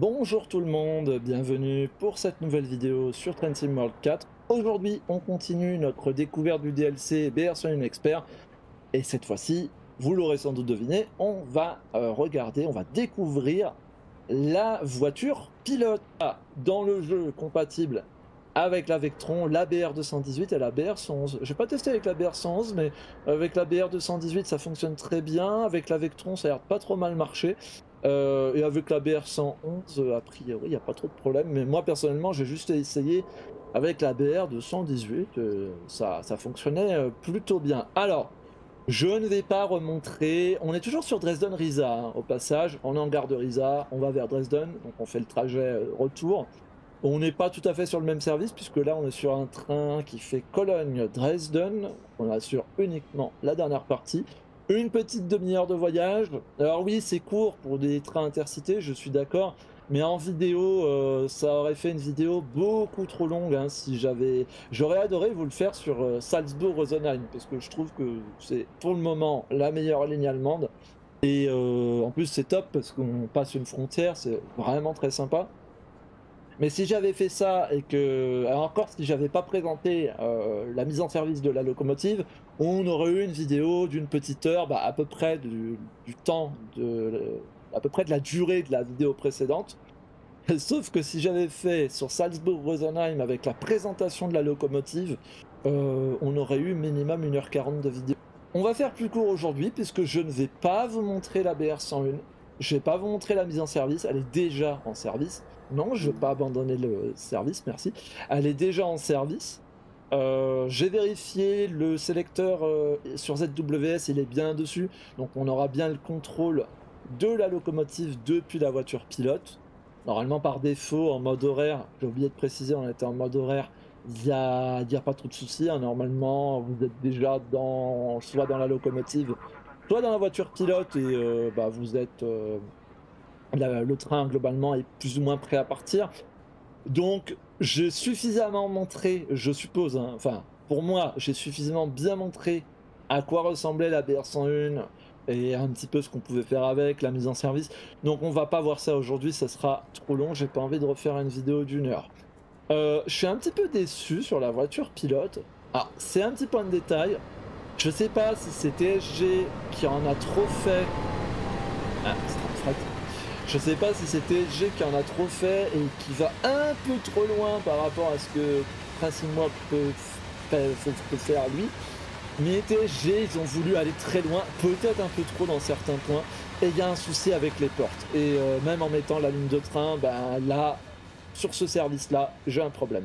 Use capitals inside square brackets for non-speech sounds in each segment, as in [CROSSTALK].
Bonjour tout le monde, bienvenue pour cette nouvelle vidéo sur Train Sim World 4. Aujourd'hui, on continue notre découverte du DLC BR Expert. Et cette fois-ci, vous l'aurez sans doute deviné, on va euh, regarder, on va découvrir la voiture pilote ah, dans le jeu compatible avec la Vectron, la BR218 et la BR111. Je n'ai pas testé avec la BR111, mais avec la BR218 ça fonctionne très bien. Avec la Vectron ça a l'air pas trop mal marché. Euh, et avec la BR111, a priori, il n'y a pas trop de problème. Mais moi personnellement, j'ai juste essayé avec la BR218. Euh, ça, ça fonctionnait euh, plutôt bien. Alors, je ne vais pas remontrer. On est toujours sur Dresden-Riza, hein, au passage. On est en gare de Riza, on va vers Dresden, donc on fait le trajet retour. On n'est pas tout à fait sur le même service puisque là on est sur un train qui fait Cologne-Dresden. On assure uniquement la dernière partie. Une petite demi-heure de voyage. Alors oui, c'est court pour des trains intercités, je suis d'accord. Mais en vidéo, euh, ça aurait fait une vidéo beaucoup trop longue hein, si j'avais... J'aurais adoré vous le faire sur euh, Salzbourg-Rosenheim parce que je trouve que c'est pour le moment la meilleure ligne allemande. Et euh, en plus c'est top parce qu'on passe une frontière, c'est vraiment très sympa. Mais si j'avais fait ça et que, encore si j'avais pas présenté euh, la mise en service de la locomotive, on aurait eu une vidéo d'une petite heure, bah, à peu près du, temps, de, à peu près de la durée de la vidéo précédente. [LAUGHS] Sauf que si j'avais fait sur Salzbourg-Rosenheim avec la présentation de la locomotive, euh, on aurait eu minimum 1h40 de vidéo. On va faire plus court aujourd'hui puisque je ne vais pas vous montrer la BR101. Je vais pas vous montrer la mise en service, elle est déjà en service. Non, je ne vais pas abandonner le service, merci. Elle est déjà en service. Euh, j'ai vérifié le sélecteur euh, sur ZWS, il est bien dessus. Donc on aura bien le contrôle de la locomotive depuis la voiture pilote. Normalement par défaut, en mode horaire, j'ai oublié de préciser, on était en mode horaire, il n'y a, pas trop de soucis. Hein. Normalement, vous êtes déjà dans, soit dans la locomotive, soit dans la voiture pilote et euh, bah, vous êtes le train globalement est plus ou moins prêt à partir. Donc j'ai suffisamment montré, je suppose, hein, enfin pour moi j'ai suffisamment bien montré à quoi ressemblait la BR101 et un petit peu ce qu'on pouvait faire avec, la mise en service. Donc on va pas voir ça aujourd'hui, ça sera trop long, j'ai pas envie de refaire une vidéo d'une heure. Euh, je suis un petit peu déçu sur la voiture pilote. Ah, c'est un petit point de détail. Je sais pas si c'est TSG qui en a trop fait. Ah, je sais pas si c'est TSG qui en a trop fait et qui va un peu trop loin par rapport à ce que Prince moi peut, peut, faire lui. Mais TSG, ils ont voulu aller très loin, peut-être un peu trop dans certains points. Et il y a un souci avec les portes. Et euh, même en mettant la ligne de train, ben là, sur ce service-là, j'ai un problème.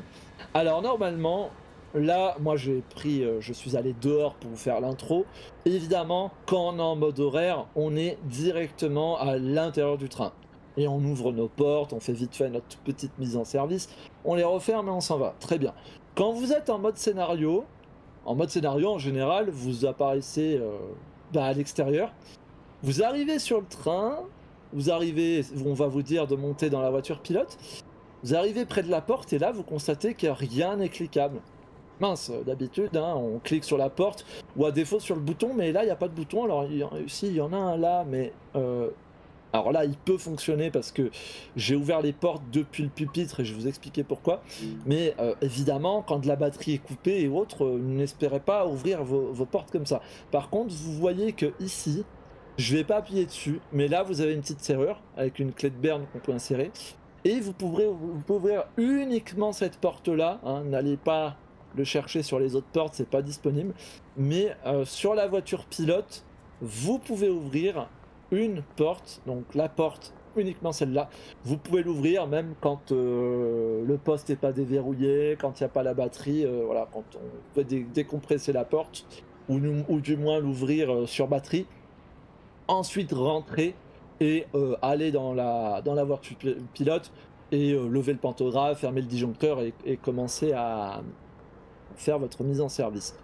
Alors normalement, Là, moi j'ai pris, euh, je suis allé dehors pour vous faire l'intro. Évidemment, quand on est en mode horaire, on est directement à l'intérieur du train. Et on ouvre nos portes, on fait vite fait notre petite mise en service, on les referme et on s'en va. Très bien. Quand vous êtes en mode scénario, en mode scénario en général, vous apparaissez euh, bah, à l'extérieur. Vous arrivez sur le train, vous arrivez, on va vous dire de monter dans la voiture pilote. Vous arrivez près de la porte et là vous constatez que rien n'est cliquable mince, d'habitude, hein, on clique sur la porte ou à défaut sur le bouton, mais là il n'y a pas de bouton. Alors ici il y en a un là, mais euh, alors là il peut fonctionner parce que j'ai ouvert les portes depuis le pupitre et je vais vous expliquer pourquoi. Mais euh, évidemment, quand la batterie est coupée et autres, euh, n'espérez pas ouvrir vos, portes comme ça. Par contre, vous voyez que ici, je vais pas appuyer dessus, mais là vous avez une petite serrure avec une clé de berne qu'on peut insérer. Et vous pouvez ouvrir uniquement cette porte là, hein. n'allez pas le chercher sur les autres portes, c'est pas disponible. Mais euh, sur la voiture pilote, vous pouvez ouvrir une porte, donc la porte uniquement celle-là. Vous pouvez l'ouvrir même quand euh, le poste n'est pas déverrouillé, quand il n'y a pas la batterie, euh, voilà, quand on peut décompresser la porte, ou, ou du moins l'ouvrir sur batterie. Ensuite rentrer et aller dans la, dans la voiture pilote et lever le pantographe, fermer le disjoncteur et commencer à, faire votre mise en service.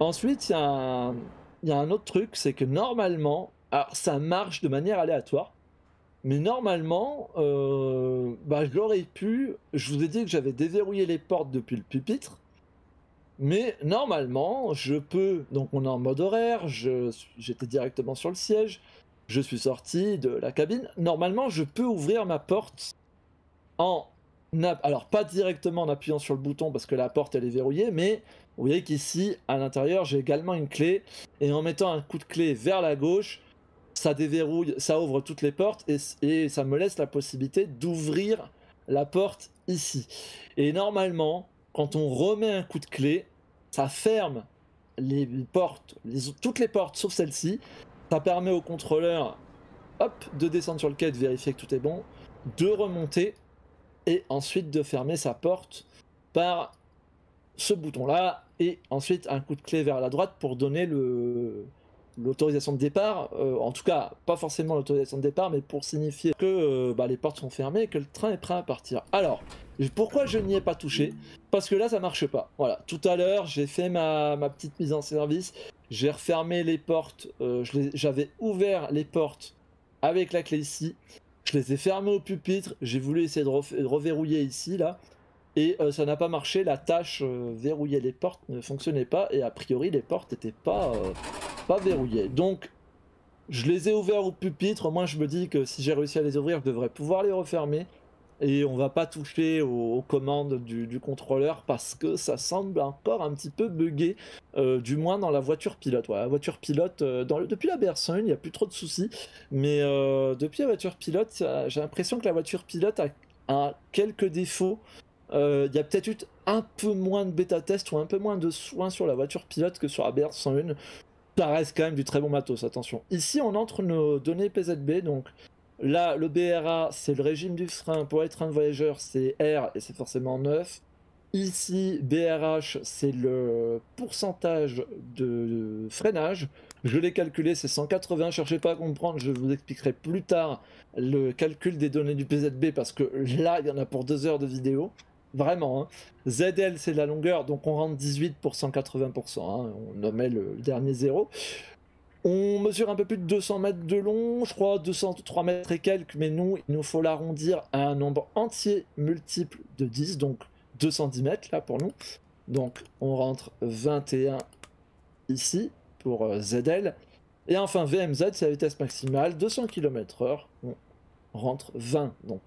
Ensuite, il y, a un autre truc, c'est que normalement, alors ça marche de manière aléatoire, mais normalement, euh, bah, j'aurais pu, je vous ai dit que j'avais déverrouillé les portes depuis le pupitre, mais normalement, je peux, donc on est en mode horaire, j'étais directement sur le siège, je suis sorti de la cabine. Normalement, je peux ouvrir ma porte en... Alors, pas directement en appuyant sur le bouton parce que la porte, elle est verrouillée, mais vous voyez qu'ici, à l'intérieur, j'ai également une clé. Et en mettant un coup de clé vers la gauche, ça déverrouille, ça ouvre toutes les portes et, ça me laisse la possibilité d'ouvrir la porte ici. Et normalement, quand on remet un coup de clé, ça ferme les portes, toutes les portes sauf celle-ci. Ça permet au contrôleur hop, de descendre sur le quai, de vérifier que tout est bon, de remonter et ensuite de fermer sa porte par ce bouton-là et ensuite un coup de clé vers la droite pour donner le, l'autorisation de départ, euh, en tout cas pas forcément l'autorisation de départ, mais pour signifier que euh, bah, les portes sont fermées et que le train est prêt à partir. Alors, pourquoi je n'y ai pas touché? Parce que là ça marche pas. Voilà, tout à l'heure j'ai fait ma, petite mise en service, j'ai refermé les portes, euh, j'avais ouvert les portes avec la clé ici, je les ai fermées au pupitre, j'ai voulu essayer de, reverrouiller ici là, et ça n'a pas marché, la tâche verrouiller les portes ne fonctionnait pas, et a priori les portes n'étaient pas pas verrouillé. Donc, je les ai ouverts au pupitre. Moi, je me dis que si j'ai réussi à les ouvrir, je devrais pouvoir les refermer. Et on va pas toucher aux, commandes du, contrôleur parce que ça semble encore un petit peu buggé, euh, du moins dans la voiture pilote. la voiture pilote, euh, dans depuis la BR101, il n'y a plus trop de soucis. Mais euh, depuis la voiture pilote, j'ai l'impression que la voiture pilote a, quelques défauts. Il y a peut-être eu un peu moins de bêta-test ou un peu moins de soins sur la voiture pilote que sur la BR101 ça reste quand même du très bon matos, attention. Ici, on entre nos données PZB, donc là, le BRA, c'est le régime du frein. Pour être un voyageur, c'est R et c'est forcément 9. Ici, BRH, c'est le pourcentage de freinage. Je l'ai calculé, c'est 180. Cherchez pas à comprendre, je vous expliquerai plus tard le calcul des données du PZB parce que là, il y en a pour deux heures de vidéo. Vraiment. Hein. ZL, c'est la longueur, donc on rentre 18 pour 180%. Hein. On nommait le dernier zéro. On mesure un peu plus de 200 mètres de long, je crois 203 mètres et quelques, mais nous, il nous faut l'arrondir à un nombre entier multiple de 10, donc 210 mètres là pour nous. Donc on rentre 21 ici pour euh, ZL. Et enfin VMZ, c'est la vitesse maximale, 200 km/h. On rentre 20. Donc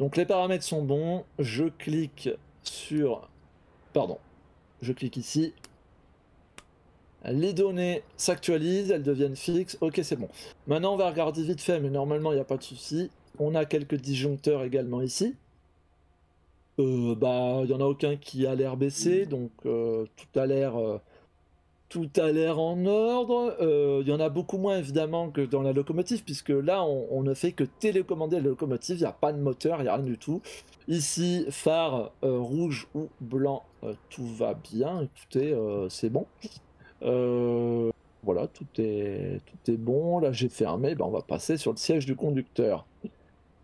donc les paramètres sont bons. Je clique sur... Pardon. Je clique ici. Les données s'actualisent, elles deviennent fixes. Ok, c'est bon. Maintenant, on va regarder vite fait, mais normalement, il n'y a pas de souci. On a quelques disjoncteurs également ici. Euh, bah, il n'y en a aucun qui a l'air baissé, donc euh, tout a l'air... Euh, tout a l'air en ordre. Il y en a beaucoup moins évidemment que dans la locomotive, puisque là on, ne fait que télécommander la locomotive, il n'y a pas de moteur, il n'y a rien du tout. Ici, phare rouge ou blanc, tout va bien, écoutez, c'est bon. Voilà, tout est, tout est bon. Là j'ai fermé, ben, on va passer sur le siège du conducteur.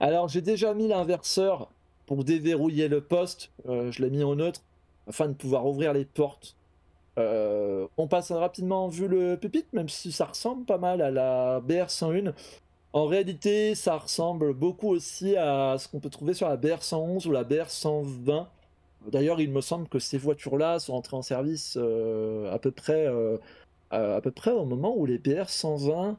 Alors j'ai déjà mis l'inverseur pour déverrouiller le poste, je l'ai mis en neutre, afin de pouvoir ouvrir les portes euh, on passe rapidement vu le pupitre, même si ça ressemble pas mal à la BR101. En réalité, ça ressemble beaucoup aussi à ce qu'on peut trouver sur la BR111 ou la BR120. D'ailleurs, il me semble que ces voitures-là sont entrées en service euh, à, peu près, euh, à peu près au moment où les BR120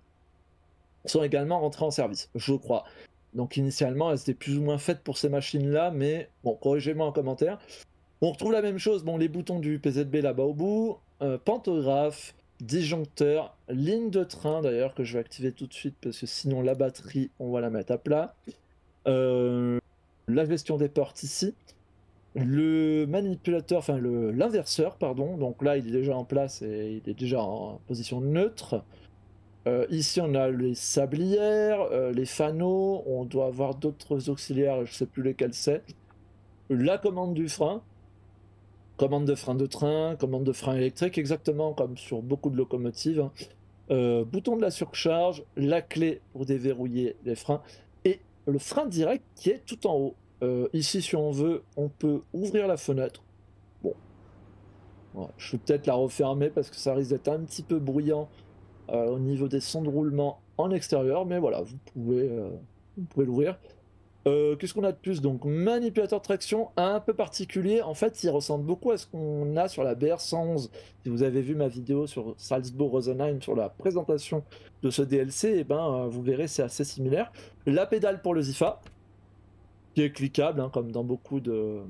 sont également rentrées en service, je crois. Donc initialement, elles étaient plus ou moins faites pour ces machines-là, mais bon, corrigez-moi en commentaire. On retrouve la même chose, bon, les boutons du PZB là-bas au bout, euh, pantographe, disjoncteur, ligne de train d'ailleurs que je vais activer tout de suite parce que sinon la batterie, on va la mettre à plat. La gestion des portes ici. Le manipulateur, enfin l'inverseur, pardon, donc là il est déjà en place et il est déjà en position neutre. Euh, ici on a les sablières, les fanaux, on doit avoir d'autres auxiliaires, je sais plus lesquels c'est. La commande du frein, commande de frein de train, commande de frein électrique, exactement comme sur beaucoup de locomotives. Hein. Euh, bouton de la surcharge, la clé pour déverrouiller les freins et le frein direct qui est tout en haut. Euh, ici, si on veut, on peut ouvrir la fenêtre. Bon, je vais peut-être la refermer parce que ça risque d'être un petit peu bruyant euh, au niveau des sons de roulement en extérieur, mais voilà, vous pouvez, vous pouvez l'ouvrir. Euh, qu'est-ce qu'on a de plus? Donc, manipulateur de traction un peu particulier. En fait, il ressemble beaucoup à ce qu'on a sur la BR111. Si vous avez vu ma vidéo sur Salzburg Rosenheim sur la présentation de ce DLC, eh ben, euh, vous verrez, c'est assez similaire. La pédale pour le Zifa, qui est cliquable, hein, comme dans beaucoup de,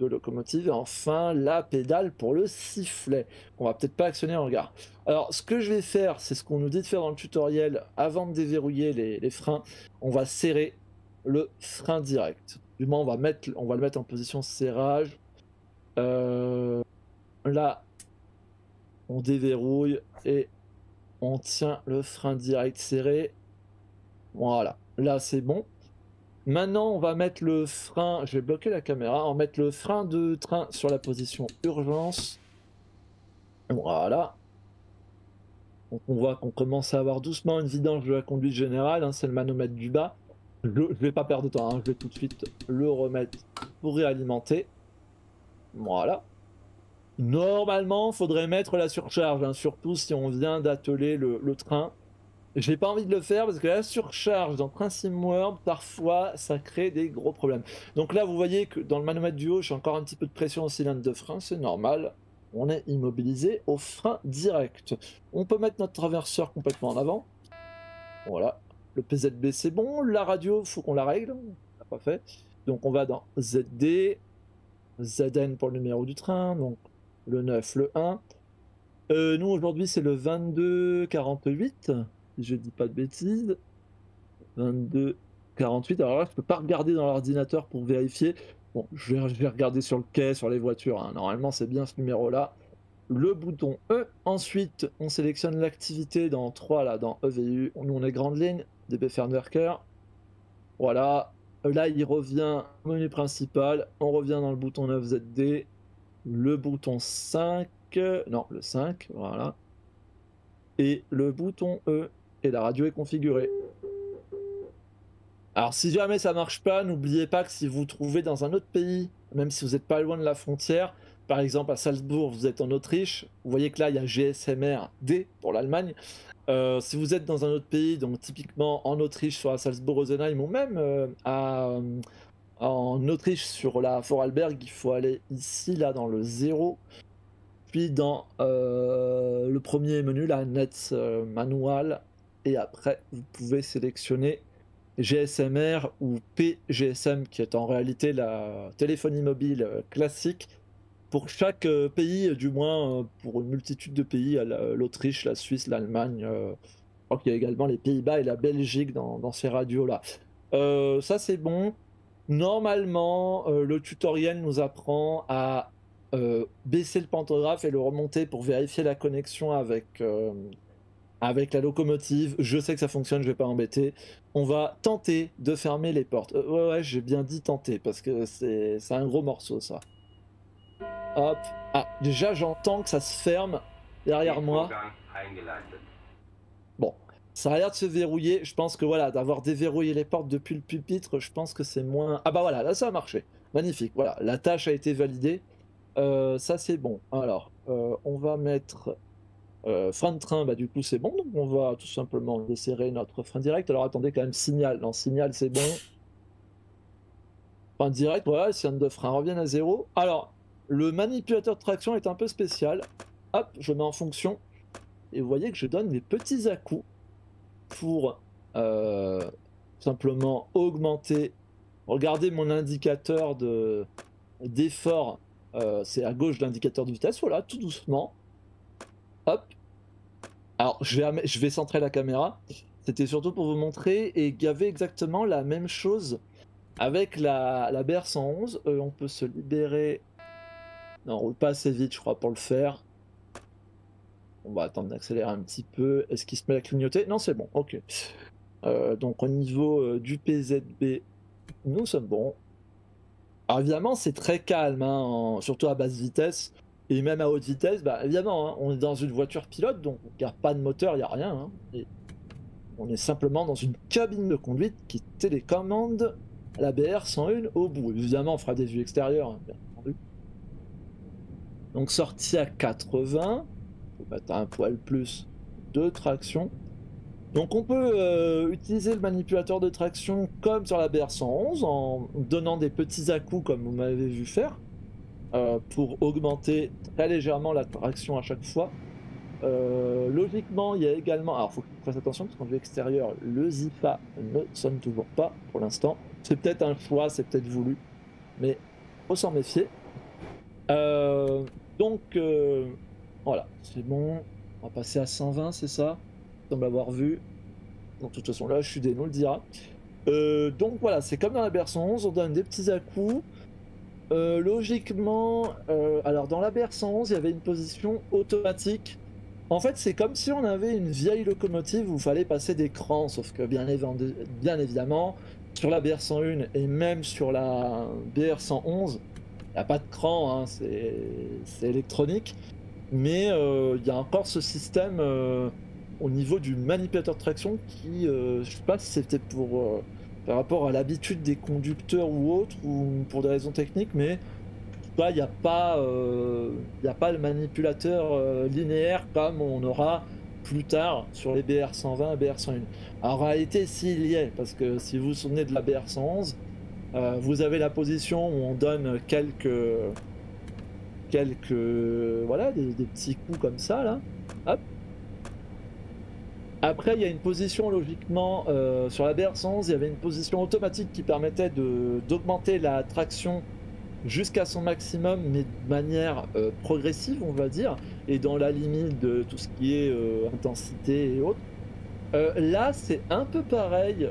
locomotives. Et enfin, la pédale pour le sifflet. On va peut-être pas actionner en regard. Alors, ce que je vais faire, c'est ce qu'on nous dit de faire dans le tutoriel avant de déverrouiller les freins. On va serrer le frein direct. Du moins, on va, mettre, on va le mettre en position serrage. Euh, là, on déverrouille et on tient le frein direct serré. Voilà, là c'est bon. Maintenant, on va mettre le frein, je vais bloquer la caméra, on va mettre le frein de train sur la position urgence. Voilà. Donc on voit qu'on commence à avoir doucement une vidange de la conduite générale, hein, c'est le manomètre du bas. Je, vais pas perdre de temps, hein. je vais tout de suite le remettre pour réalimenter. Voilà. Normalement, faudrait mettre la surcharge, hein, surtout si on vient d'atteler le, train. J'ai pas envie de le faire parce que la surcharge dans Train World, parfois, ça crée des gros problèmes. Donc là, vous voyez que dans le manomètre du haut, j'ai encore un petit peu de pression au cylindre de frein, c'est normal. On est immobilisé au frein direct. On peut mettre notre traverseur complètement en avant. Voilà, le PZB c'est bon, la radio, faut qu'on la règle, on pas fait. Donc on va dans ZD, ZN pour le numéro du train, donc le 9, le 1. Euh, nous aujourd'hui c'est le 2248, je dis pas de bêtises. 2248, alors là je peux pas regarder dans l'ordinateur pour vérifier. Bon, je vais, regarder sur le quai, sur les voitures, hein. normalement c'est bien ce numéro là le bouton E. Ensuite, on sélectionne l'activité dans 3, là, dans EVU. Nous, on est grande ligne, DB Fernwerker. Voilà. Là, il revient au menu principal. On revient dans le bouton 9ZD. Le bouton 5. Non, le 5. Voilà. Et le bouton E. Et la radio est configurée. Alors, si jamais ça marche pas, n'oubliez pas que si vous trouvez dans un autre pays, même si vous n'êtes pas loin de la frontière, par exemple à Salzbourg, vous êtes en Autriche, vous voyez que là il y a GSMR D pour l'Allemagne. Euh, si vous êtes dans un autre pays, donc typiquement en Autriche sur la Salzbourg-Rosenheim ou même euh, euh, en Autriche sur la Vorarlberg, il faut aller ici là dans le 0, puis dans le premier menu, la Net Manual, et après vous pouvez sélectionner GSMR ou PGSM qui est en réalité la téléphonie mobile classique pour chaque euh, pays, du moins euh, pour une multitude de pays, l'Autriche, la Suisse, l'Allemagne, euh, je crois qu'il y a également les Pays-Bas et la Belgique dans, ces radios-là. ça c'est bon. Normalement, le tutoriel nous apprend à baisser le pantographe et le remonter pour vérifier la connexion avec, avec la locomotive. Je sais que ça fonctionne, je vais pas embêter. On va tenter de fermer les portes. ouais, ouais, j'ai bien dit tenter parce que c'est un gros morceau ça. Hop. Ah, déjà j'entends que ça se ferme derrière moi. Bon, ça a l'air de se verrouiller. Je pense que voilà, d'avoir déverrouillé les portes depuis le pupitre, je pense que c'est moins... Ah bah voilà, là ça a marché. Magnifique, voilà, la tâche a été validée. Euh, ça c'est bon. Alors, euh, on va mettre euh, frein de train, bah du coup c'est bon. Donc on va tout simplement desserrer notre frein direct. Alors attendez quand même, signal. Non, signal c'est bon. Frein direct, voilà, signe de frein revient à zéro. Alors, le manipulateur de traction est un peu spécial. Hop, je mets en fonction. Et vous voyez que je donne mes petits à-coups pour euh, simplement augmenter. Regardez mon indicateur de d'effort. Euh, c'est à gauche l'indicateur de vitesse. Voilà, tout doucement. Hop. Alors, je vais, je vais centrer la caméra. C'était surtout pour vous montrer. Et il y avait exactement la même chose avec la, la BR111. Euh, on peut se libérer non, on roule pas assez vite, je crois, pour le faire. On va attendre d'accélérer un petit peu. Est-ce qu'il se met à clignoter? Non, c'est bon, ok. Euh, donc au niveau euh, du PZB, nous sommes bons. Alors évidemment, c'est très calme, hein, surtout à basse vitesse. Et même à haute vitesse, bah évidemment, hein, on est dans une voiture pilote, donc n'y a pas de moteur, il n'y a rien. Hein. on est simplement dans une cabine de conduite qui télécommande la BR101 au bout. Évidemment, on fera des vues extérieures, donc sortie à 80, faut mettre un poil plus de traction. Donc on peut euh, utiliser le manipulateur de traction comme sur la BR111 en donnant des petits à-coups comme vous m'avez vu faire euh, pour augmenter très légèrement la traction à chaque fois. Euh, logiquement, il y a également. Alors, il faut que fasse attention parce qu'en vue extérieure, le Zipa ne sonne toujours pas pour l'instant. C'est peut-être un choix, c'est peut-être voulu, mais faut s'en méfier. donc, voilà, c'est bon. On va passer à 120, c'est ça? Semble avoir vu. de toute façon, là, je suis nous le dira. Euh, donc voilà, c'est comme dans la berceau 11, on donne des petits à-coups. Euh, logiquement, euh, alors dans la berceau 11, il y avait une position automatique. En fait, c'est comme si on avait une vieille locomotive où il fallait passer des crans, sauf que bien, évidemment, sur la BR101 et même sur la BR111, il n'y a pas de cran, hein, c'est électronique. Mais il y a encore ce système au niveau du manipulateur de traction qui, euh, je sais pas si c'était pour euh, par rapport à l'habitude des conducteurs ou autres ou pour des raisons techniques, mais il n'y a pas, euh, a pas le manipulateur linéaire comme on aura plus tard sur les BR120 et BR101. en réalité, s'il y est, parce que si vous vous souvenez de la BR111, vous avez la position où on donne quelques quelques voilà des, des petits coups comme ça là hop après, il y a une position logiquement euh, sur la BR111, il y avait une position automatique qui permettait d'augmenter la traction jusqu'à son maximum, mais de manière euh, progressive, on va dire, et dans la limite de tout ce qui est euh, intensité et autres. là, c'est un peu pareil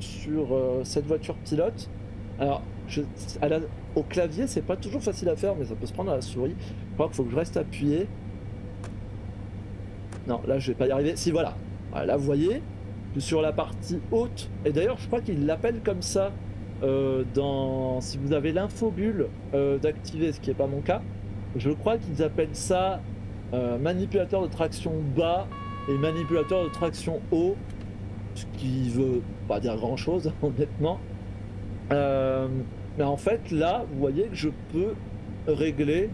sur cette voiture pilote. Alors, au clavier, c'est pas toujours facile à faire, mais ça peut se prendre à la souris. Je crois qu'il faut que je reste appuyé. Non, là, je vais pas y arriver. Si, voilà. Là, vous voyez, sur la partie haute, et d'ailleurs, je crois qu'il l'appelle comme ça euh, dans, si vous avez l'infobulle euh, d'activer, ce qui n'est pas mon cas, je crois qu'ils appellent ça euh, manipulateur de traction bas et manipulateur de traction haut, ce qui veut pas dire grand chose, [LAUGHS] honnêtement. mais en fait, là, vous voyez que je peux régler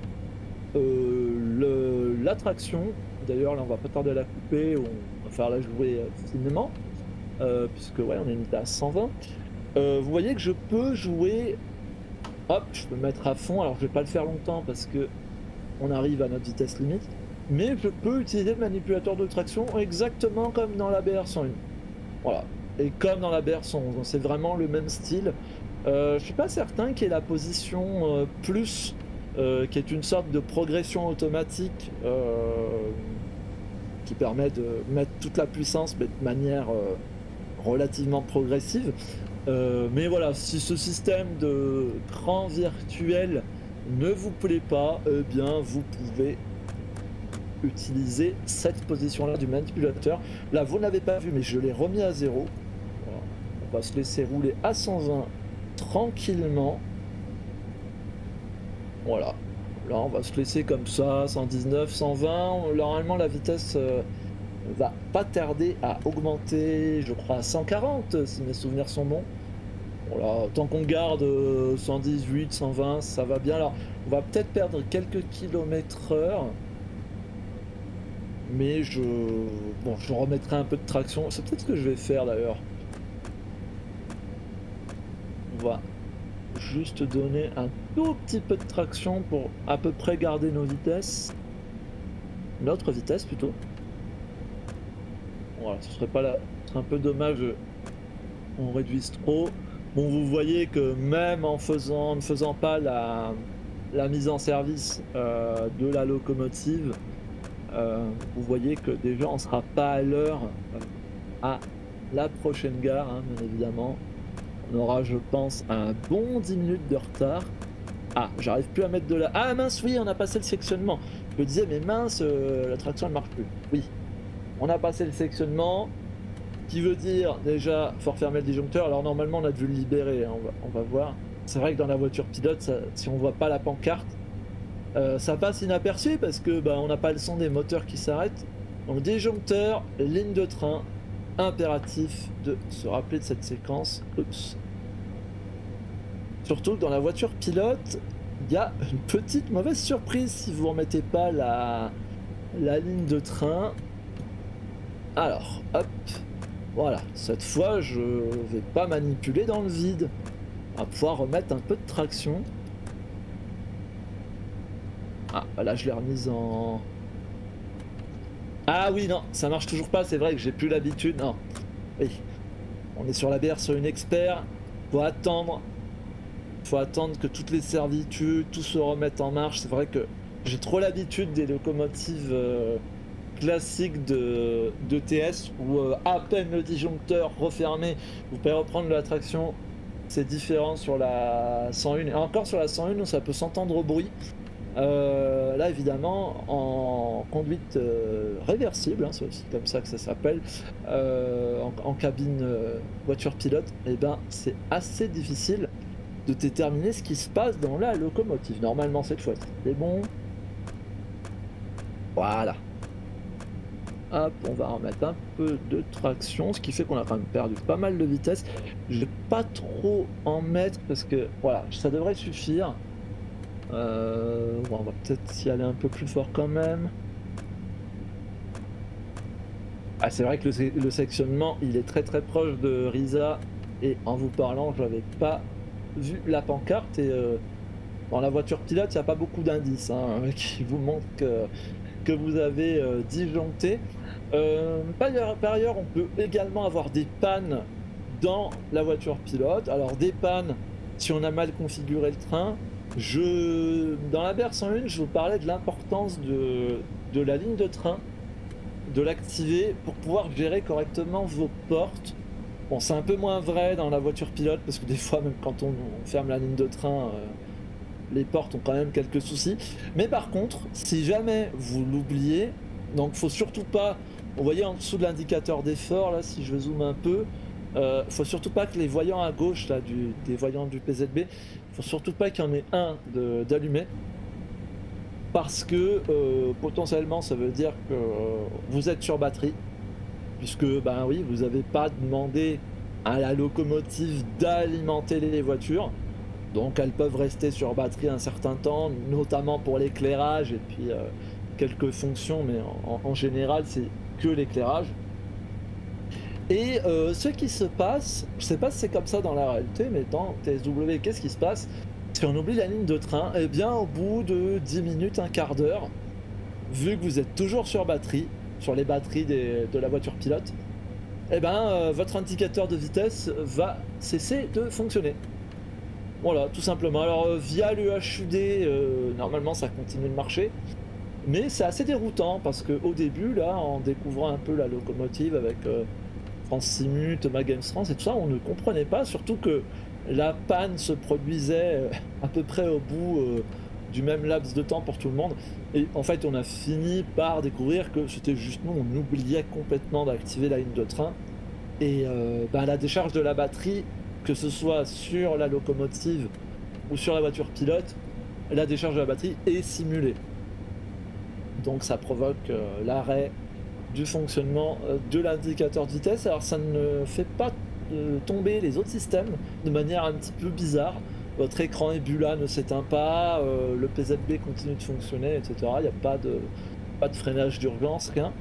la traction. D'ailleurs, là, on va pas tarder à la couper faire la jouer euh, finement, euh, puisque ouais, on est limité à 120. Euh, vous voyez que je peux jouer. Hop, je peux mettre à fond. Alors je vais pas le faire longtemps parce que on arrive à notre vitesse limite. Mais je peux utiliser le manipulateur de traction exactement comme dans la BR101. Voilà. Et comme dans la BR111. C'est vraiment le même style. je suis pas certain qu'il y ait la position plus, qui est une sorte de progression automatique qui permet de mettre toute la puissance mais de manière euh, relativement progressive. Euh, mais voilà, si ce système de cran virtuel ne vous plaît pas, eh bien vous pouvez utiliser cette position là du manipulateur. Là vous n'avez pas vu mais je l'ai remis à zéro. On va se laisser rouler à 120 tranquillement. Voilà, On va se laisser comme ça, 119, 120. Normalement, la vitesse euh, va pas tarder à augmenter, je crois, à 140, si mes souvenirs sont bons. Voilà, tant qu'on garde 118, euh, 120, ça va bien. Alors, on va peut-être perdre quelques kilomètres heure. Mais je... Bon, je remettrai un peu de traction. C'est peut-être ce que je vais faire, d'ailleurs. On va juste donner un tout petit peu de traction pour à peu près garder nos vitesses. Notre vitesse plutôt. Voilà, ce serait pas là. Un peu dommage on réduise trop. Bon, vous voyez que même en faisant, ne faisant pas la, mise en service euh, de la locomotive, euh, vous voyez que déjà on sera pas à l'heure euh, à la prochaine gare, hein, bien évidemment. On aura, je pense, un bon 10 minutes de retard. Ah, j'arrive plus à mettre de la... Ah mince, oui, on a passé le sectionnement. Je me disais, mais mince, euh, la traction ne marche plus. Oui, on a passé le sectionnement. Qui veut dire, déjà, faut refermer le disjoncteur. Alors normalement, on a dû le libérer, hein, on, va, voir. C'est vrai que dans la voiture pilote, si on voit pas la pancarte, euh, ça passe inaperçu parce que bah, on n'a pas le son des moteurs qui s'arrêtent. Donc disjoncteur, ligne de train, impératif de se rappeler de cette séquence. Oups. Surtout que dans la voiture pilote, il y a une petite mauvaise surprise si vous remettez pas la, ligne de train. Alors, hop, Voilà, cette fois je vais pas manipuler dans le vide. On va pouvoir remettre un peu de traction. Ah, là je l'ai remise en... Ah oui, non, ça marche toujours pas, c'est vrai que j'ai plus l'habitude. Non, oui, on est sur la BR sur une expert, faut attendre. Faut attendre que toutes les servitudes, tout se remette en marche. C'est vrai que j'ai trop l'habitude des locomotives euh, classiques de, de TS où euh, à peine le disjoncteur refermé, vous pouvez reprendre la traction. C'est différent sur la 101 et encore sur la 101 où ça peut s'entendre au bruit. Euh, là, évidemment, en conduite réversible, hein, c'est comme ça que ça s'appelle, en, cabine voiture pilote, eh ben, c'est assez difficile de déterminer ce qui se passe dans la locomotive. Normalement, cette fois, c'est bon. Voilà. Hop, on va remettre un peu de traction, ce qui fait qu'on a quand même perdu pas mal de vitesse. Je vais pas trop en mettre parce que voilà, ça devrait suffire. Euh, on va peut-être y aller un peu plus fort quand même. Ah, c'est vrai que le, sectionnement, il est très très proche de Risa. Et en vous parlant, je n'avais pas vu la pancarte. Et euh, dans la voiture pilote, il n'y a pas beaucoup d'indices hein, [LAUGHS] qui vous montrent que, vous avez euh, disjoncté. par ailleurs, on peut également avoir des pannes dans la voiture pilote. Alors des pannes si on a mal configuré le train, je, dans la BR101, je vous parlais de l'importance de, la ligne de train, de l'activer pour pouvoir gérer correctement vos portes. Bon, c'est un peu moins vrai dans la voiture pilote parce que des fois, même quand on, ferme la ligne de train, euh, les portes ont quand même quelques soucis. Mais par contre, si jamais vous l'oubliez, donc faut surtout pas. Vous voyez en dessous de l'indicateur d'effort, là, si je zoome un peu, euh, faut surtout pas que les voyants à gauche là, des voyants du PZB, faut surtout pas qu'il y en ait un d'allumé. Parce que euh, potentiellement ça veut dire que vous êtes sur batterie. Puisque ben oui, vous n'avez pas demandé à la locomotive d'alimenter les voitures. Donc elles peuvent rester sur batterie un certain temps, notamment pour l'éclairage et puis quelques fonctions, mais en général c'est que l'éclairage. Et euh, ce qui se passe, je sais pas si c'est comme ça dans la réalité, mais dans TSW, qu'est-ce qui se passe? Si on oublie la ligne de train, eh bien au bout de 10 minutes, un quart d'heure, vu que vous êtes toujours sur batterie, sur les batteries de la voiture pilote, eh ben euh, votre indicateur de vitesse va cesser de fonctionner. Voilà, tout simplement. Alors euh, via le HUD, normalement ça continue de marcher. Mais c'est assez déroutant parce qu'au début, là, en découvrant un peu la locomotive avec France Simu, Thomas Games France et tout ça, on ne comprenait pas, surtout que la panne se produisait euh, à peu près au bout euh, du même laps de temps pour tout le monde. Et en fait, on a fini par découvrir que c'était juste nous, on oubliait complètement d'activer la ligne de train. Et euh, bah, la décharge de la batterie, que ce soit sur la locomotive ou sur la voiture pilote, la décharge de la batterie est simulée. Donc ça provoque l'arrêt du fonctionnement euh, de l'indicateur de vitesse. Alors ça ne fait pas euh, tomber les autres systèmes de manière un petit peu bizarre. Votre écran Ebula ne s'éteint pas, euh, le PZB continue de fonctionner, etc. Il n'y a pas de, freinage d'urgence, rien.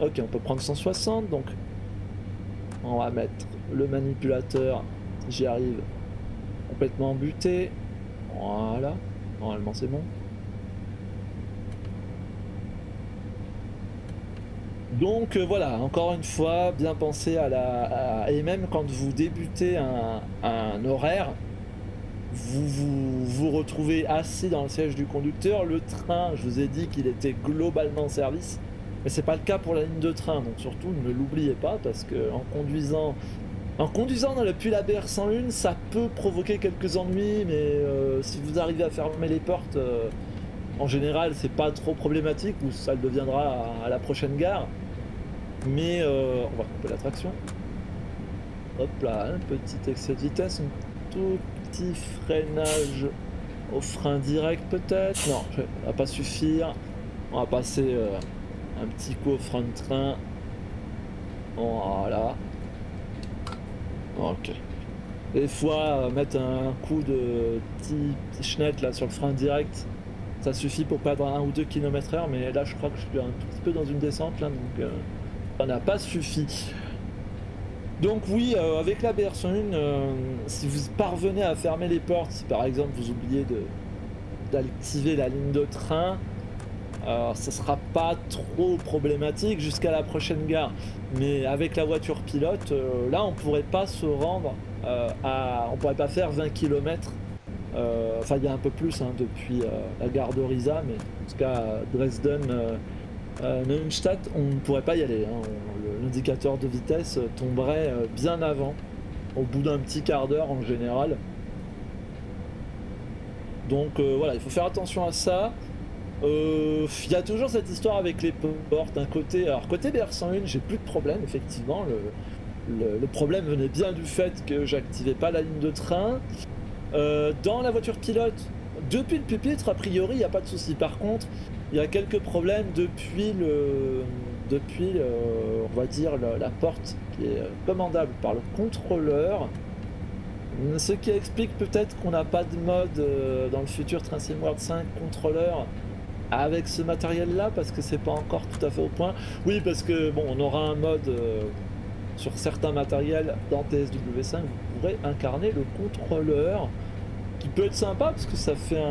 Ok, on peut prendre 160, donc on va mettre le manipulateur, j'y arrive, complètement buté. Voilà, normalement c'est bon. Donc euh, voilà, encore une fois, bien penser à la... et même quand vous débutez un, horaire, vous, vous retrouvez assis dans le siège du conducteur. Le train, je vous ai dit qu'il était globalement en service, mais c'est pas le cas pour la ligne de train. Donc surtout, ne l'oubliez pas parce que en conduisant, en conduisant depuis la BR101, ça peut provoquer quelques ennuis, mais euh, si vous arrivez à fermer les portes, euh, en général, c'est pas trop problématique ou ça le deviendra à la prochaine gare. Mais euh, on va couper la traction. Hop là, un petit excès de vitesse, un tout freinage au frein direct peut-être? Non, ça va pas suffire. On va passer euh, un petit coup au frein de train. Voilà. Ok. Des fois, euh, mettre un coup de petit, petit là sur le frein direct, ça suffit pour perdre un ou deux km heure, mais là je crois que je suis un petit peu dans une descente là, donc ça n'a pas suffi. Donc oui, euh, avec la BR101, euh, si vous parvenez à fermer les portes, si par exemple vous oubliez d'activer la ligne de train, euh, ça sera pas trop problématique jusqu'à la prochaine gare. Mais avec la voiture pilote, là on pourrait pas se rendre à... On pourrait pas faire 20 km. Enfin il y a un peu plus hein, depuis la gare de Riza, mais en Dresden... Neustadt, on ne pourrait pas y aller. Hein l'indicateur de vitesse tomberait euh, bien avant, au bout d'un petit quart d'heure en général. Donc euh, voilà, il faut faire attention à ça. Euh, il y a toujours cette histoire avec les portes. D'un côté, alors côté BR101, j'ai plus de problème, effectivement. Le, le, problème venait bien du fait que j'activais pas la ligne de train. dans la voiture pilote, depuis le pupitre, a priori, il n'y a pas de souci. Par contre, il y a quelques problèmes depuis le, depuis, euh, on va dire, la, porte qui est euh, commandable par le contrôleur. Ce qui explique peut-être qu'on n'a pas de mode euh, dans le futur Train World 5 contrôleur avec ce matériel là parce que c'est pas encore tout à fait au point. Oui parce que bon on aura un mode sur certains matériels dans TSW5 vous pourrez incarner le contrôleur qui peut être sympa parce que ça fait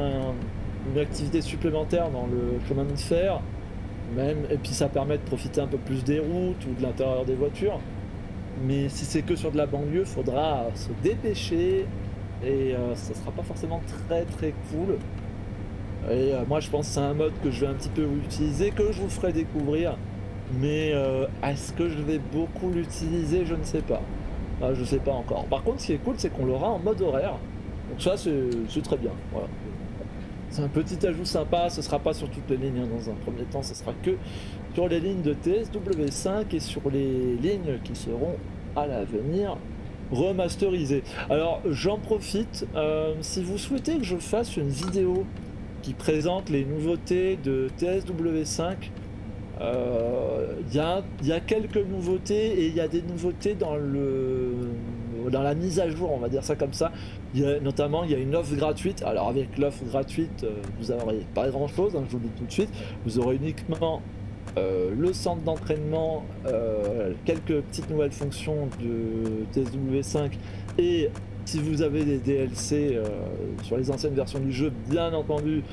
une activité supplémentaire dans le chemin de fer même, et puis ça permet de profiter un peu plus des routes ou de l'intérieur des voitures. Mais si c'est que sur de la banlieue, faudra se dépêcher et euh, ça sera pas forcément très très cool. Et euh, moi je pense que c'est un mode que je vais un petit peu utiliser, que je vous ferai découvrir. Mais euh, est-ce que je vais beaucoup l'utiliser? Je ne sais pas. Ah, je sais pas encore. Par contre ce qui est cool c'est qu'on l'aura en mode horaire. Donc ça c'est très bien. Voilà. C'est un petit ajout sympa, ce sera pas sur toutes les lignes hein, dans un premier temps, ce sera que sur les lignes de TSW5 et sur les lignes qui seront à l'avenir remasterisées. Alors j'en profite, euh, si vous souhaitez que je fasse une vidéo qui présente les nouveautés de TSW5, euh, il y, a quelques nouveautés et il y a des nouveautés dans le dans la mise à jour, on va dire ça comme ça. notamment, il y a une offre gratuite. Alors avec l'offre gratuite, euh, vous n'aurez pas grand chose, hein, je vous le dis tout de suite. Vous aurez uniquement euh, le centre d'entraînement, quelques petites nouvelles fonctions de TSW5 et si vous avez des DLC sur les anciennes versions du jeu, bien entendu,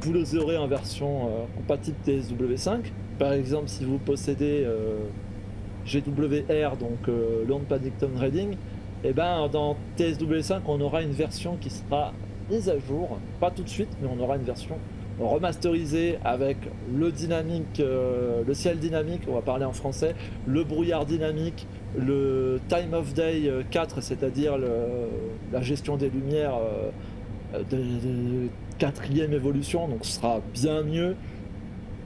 vous les aurez en version compatible TSW5. Par exemple, si vous possédez euh, GWR, donc euh, Land Paddington Reading, et eh ben dans TSW5 on aura une version qui sera mise à jour, pas tout de suite, mais on aura une version remasterisée avec le dynamique, euh, le ciel dynamique, on va parler en français, le brouillard dynamique, le time of day 4, c'est-à-dire la gestion des lumières de, quatrième évolution, donc ce sera bien mieux.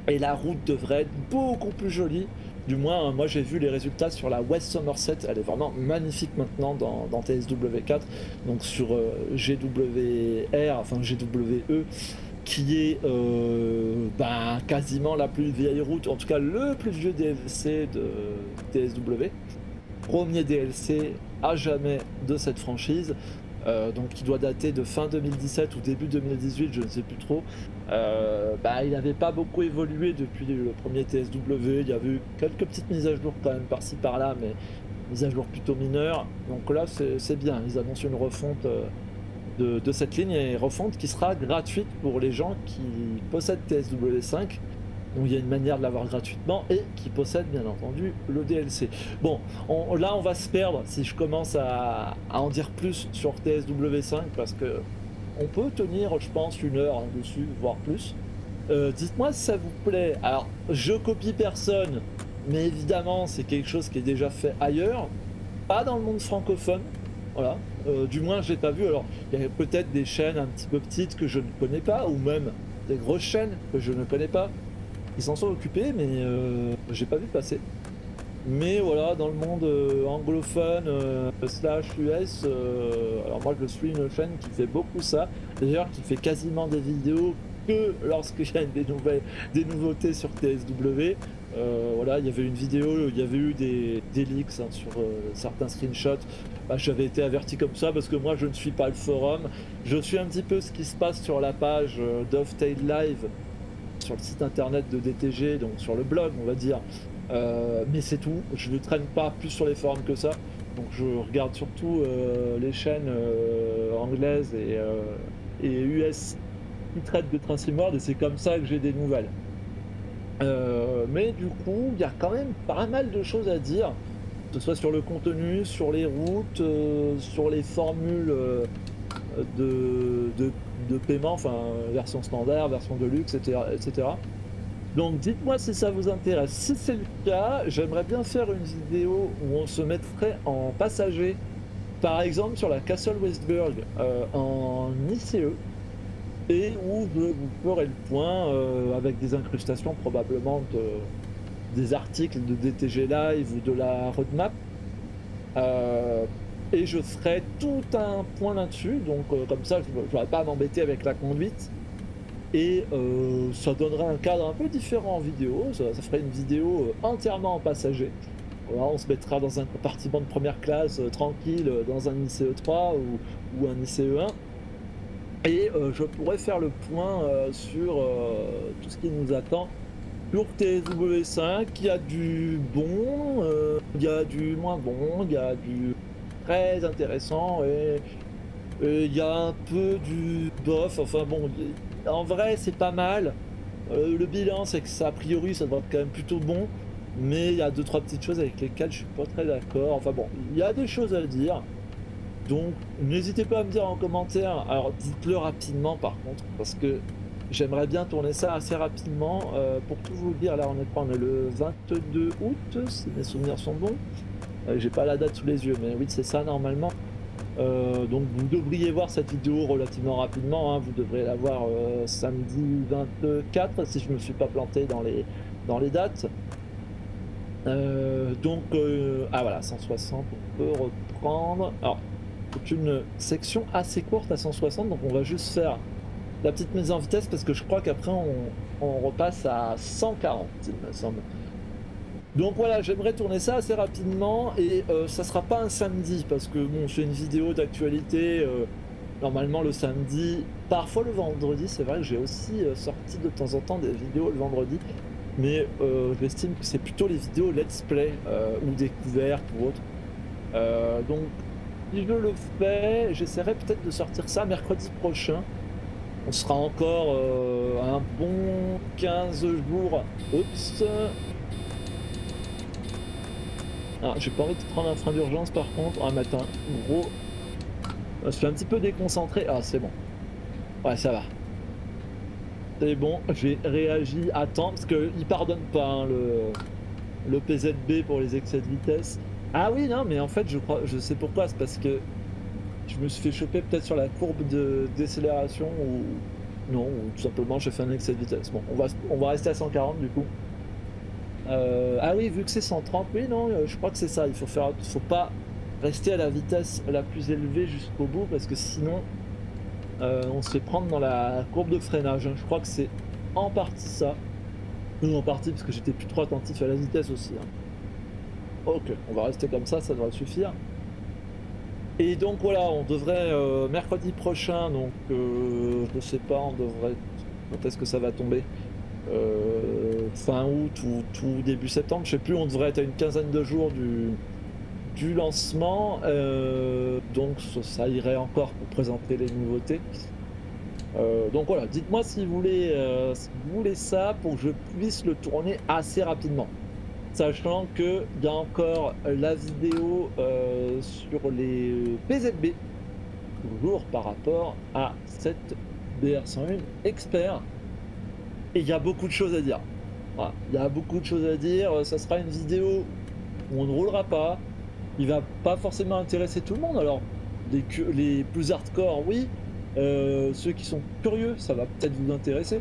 Et la route devrait être beaucoup plus jolie. Du moins, moi j'ai vu les résultats sur la West Somerset, elle est vraiment magnifique maintenant dans, TSW4, donc sur euh, GWR, enfin GWE, qui est euh, ben, quasiment la plus vieille route, en tout cas le plus vieux DLC de TSW. Premier DLC à jamais de cette franchise. Euh, donc qui doit dater de fin 2017 ou début 2018, je ne sais plus trop. Euh, bah, il n'avait pas beaucoup évolué depuis le premier TSW. Il y avait eu quelques petites mises à jour quand même par-ci par-là, mais mises à jour plutôt mineures. Donc là, c'est bien. Ils annoncent une refonte euh, de, cette ligne et refonte qui sera gratuite pour les gens qui possèdent TSW5 donc il y a une manière de l'avoir gratuitement et qui possède bien entendu le DLC. Bon, là on va se perdre si je commence à, en dire plus sur TSW5 parce que on peut tenir je pense une heure dessus, voire plus. Euh, dites-moi si ça vous plaît. Alors je copie personne, mais évidemment c'est quelque chose qui est déjà fait ailleurs, pas dans le monde francophone. Voilà, euh, du moins je l'ai pas vu. Alors il y a peut-être des chaînes un petit peu petites que je ne connais pas, ou même des grosses chaînes que je ne connais pas. Ils s'en sont occupés, mais euh, j'ai pas vu passer. Mais voilà, dans le monde euh, anglophone euh, slash US, alors moi je suis une chaîne qui fait beaucoup ça, d'ailleurs qui fait quasiment des vidéos que lorsqu'il [LAUGHS] y a des, nouvelles, des nouveautés sur TSW. voilà, il y avait une vidéo, il y avait eu des, leaks hein, sur certains screenshots. Bah, j'avais été averti comme ça parce que moi je ne suis pas le forum. Je suis un petit peu ce qui se passe sur la page d'Oftail Live sur le site internet de DTG, donc sur le blog, on va dire. Euh, mais c'est tout. Je ne traîne pas plus sur les forums que ça. Donc je regarde surtout les chaînes anglaises et, et US qui traitent de Train World et c'est comme ça que j'ai des nouvelles. mais du coup, il y a quand même pas mal de choses à dire, que ce soit sur le contenu, sur les routes, sur les formules de, paiement, enfin version standard, version de luxe, etc. etc. Donc dites-moi si ça vous intéresse. Si c'est le cas, j'aimerais bien faire une vidéo où on se mettrait en passager, par exemple sur la Castle Westburg euh, en ICE, et où je vous ferai le point euh, avec des incrustations probablement de, des articles de DTG Live ou de la roadmap. Euh, et je ferai tout un point là-dessus, donc comme ça je ne vais pas m'embêter avec la conduite. Et euh, ça donnerait un cadre un peu différent en vidéo, ça, ferait une vidéo euh, entièrement en passager. on se mettra dans un compartiment de première classe euh, tranquille dans un ICE 3 ou, un ICE 1 et je pourrais faire le point sur tout ce qui nous attend sur TSW5, il y a du bon, il y a du moins bon, il y a du très intéressant et il y a un peu du bof, enfin bon, en vrai, c'est pas mal. Euh, le bilan, c'est que ça, a priori, ça devrait être quand même plutôt bon. Mais il y a deux, trois petites choses avec lesquelles je suis pas très d'accord. Enfin bon, il y a des choses à dire. Donc, n'hésitez pas à me dire en commentaire. Alors, dites-le rapidement par contre, parce que j'aimerais bien tourner ça assez rapidement. Euh, pour tout vous dire, là, on est, on est le 22 août, si mes souvenirs sont bons. Euh, j'ai pas la date sous les yeux, mais oui, c'est ça normalement. Euh, donc vous devriez voir cette vidéo relativement rapidement, hein. vous devrez la voir euh, samedi 24 si je ne me suis pas planté dans les, dans les dates. Donc, ah voilà, 160, on peut reprendre. Alors, c'est une section assez courte à 160, donc on va juste faire la petite mise en vitesse parce que je crois qu'après on, on, repasse à 140, il me semble. Donc voilà, j'aimerais tourner ça assez rapidement et euh, ça sera pas un samedi parce que bon, je une vidéo d'actualité euh, normalement le samedi, parfois le vendredi. C'est vrai que j'ai aussi euh, sorti de temps en temps des vidéos le vendredi, mais j'estime que c'est plutôt les vidéos let's play ou découvertes ou autres. donc si je le fais, j'essaierai peut-être de sortir ça mercredi prochain. On sera encore un bon 15 jours. Oups, alors, j'ai pas envie de prendre un frein d'urgence par contre. Ah, mais attends, gros. Je suis un petit peu déconcentré. Ah, c'est bon. Ouais, ça va. C'est bon, j'ai réagi à temps parce qu'il pardonne pas hein, le, le PZB pour les excès de vitesse. Ah oui, non, mais en fait, je crois, je sais pourquoi. C'est parce que je me suis fait choper peut-être sur la courbe de décélération ou non, ou tout simplement j'ai fait un excès de vitesse. Bon, on va, on va rester à 140 du coup. Euh, ah oui, vu que c'est 130, oui, non, euh, je crois que c'est ça. Il faut faire, faut pas rester à la vitesse la plus élevée jusqu'au bout parce que sinon, euh, on se fait prendre dans la courbe de freinage. Hein. Je crois que c'est en partie ça. Ou en partie parce que j'étais plus trop attentif à la vitesse aussi. Hein. Ok, on va rester comme ça, ça devrait suffire. Et donc voilà, on devrait mercredi prochain, donc je sais pas, on devrait. Quand est-ce que ça va tomber? Euh, fin août ou tout début septembre, je sais plus, on devrait être à une quinzaine de jours du, lancement, euh, donc ça, irait encore pour présenter les nouveautés. Euh, donc voilà, dites-moi si vous voulez, si vous voulez ça pour que je puisse le tourner assez rapidement. Sachant qu'il y a encore la vidéo sur les PZB, toujours par rapport à cette BR101 Expert et il y a beaucoup de choses à dire. Il y a beaucoup de choses à dire. Ça sera une vidéo où on ne roulera pas. Il va pas forcément intéresser tout le monde. Alors, les, les plus hardcore, oui. Euh, ceux qui sont curieux, ça va peut-être vous intéresser.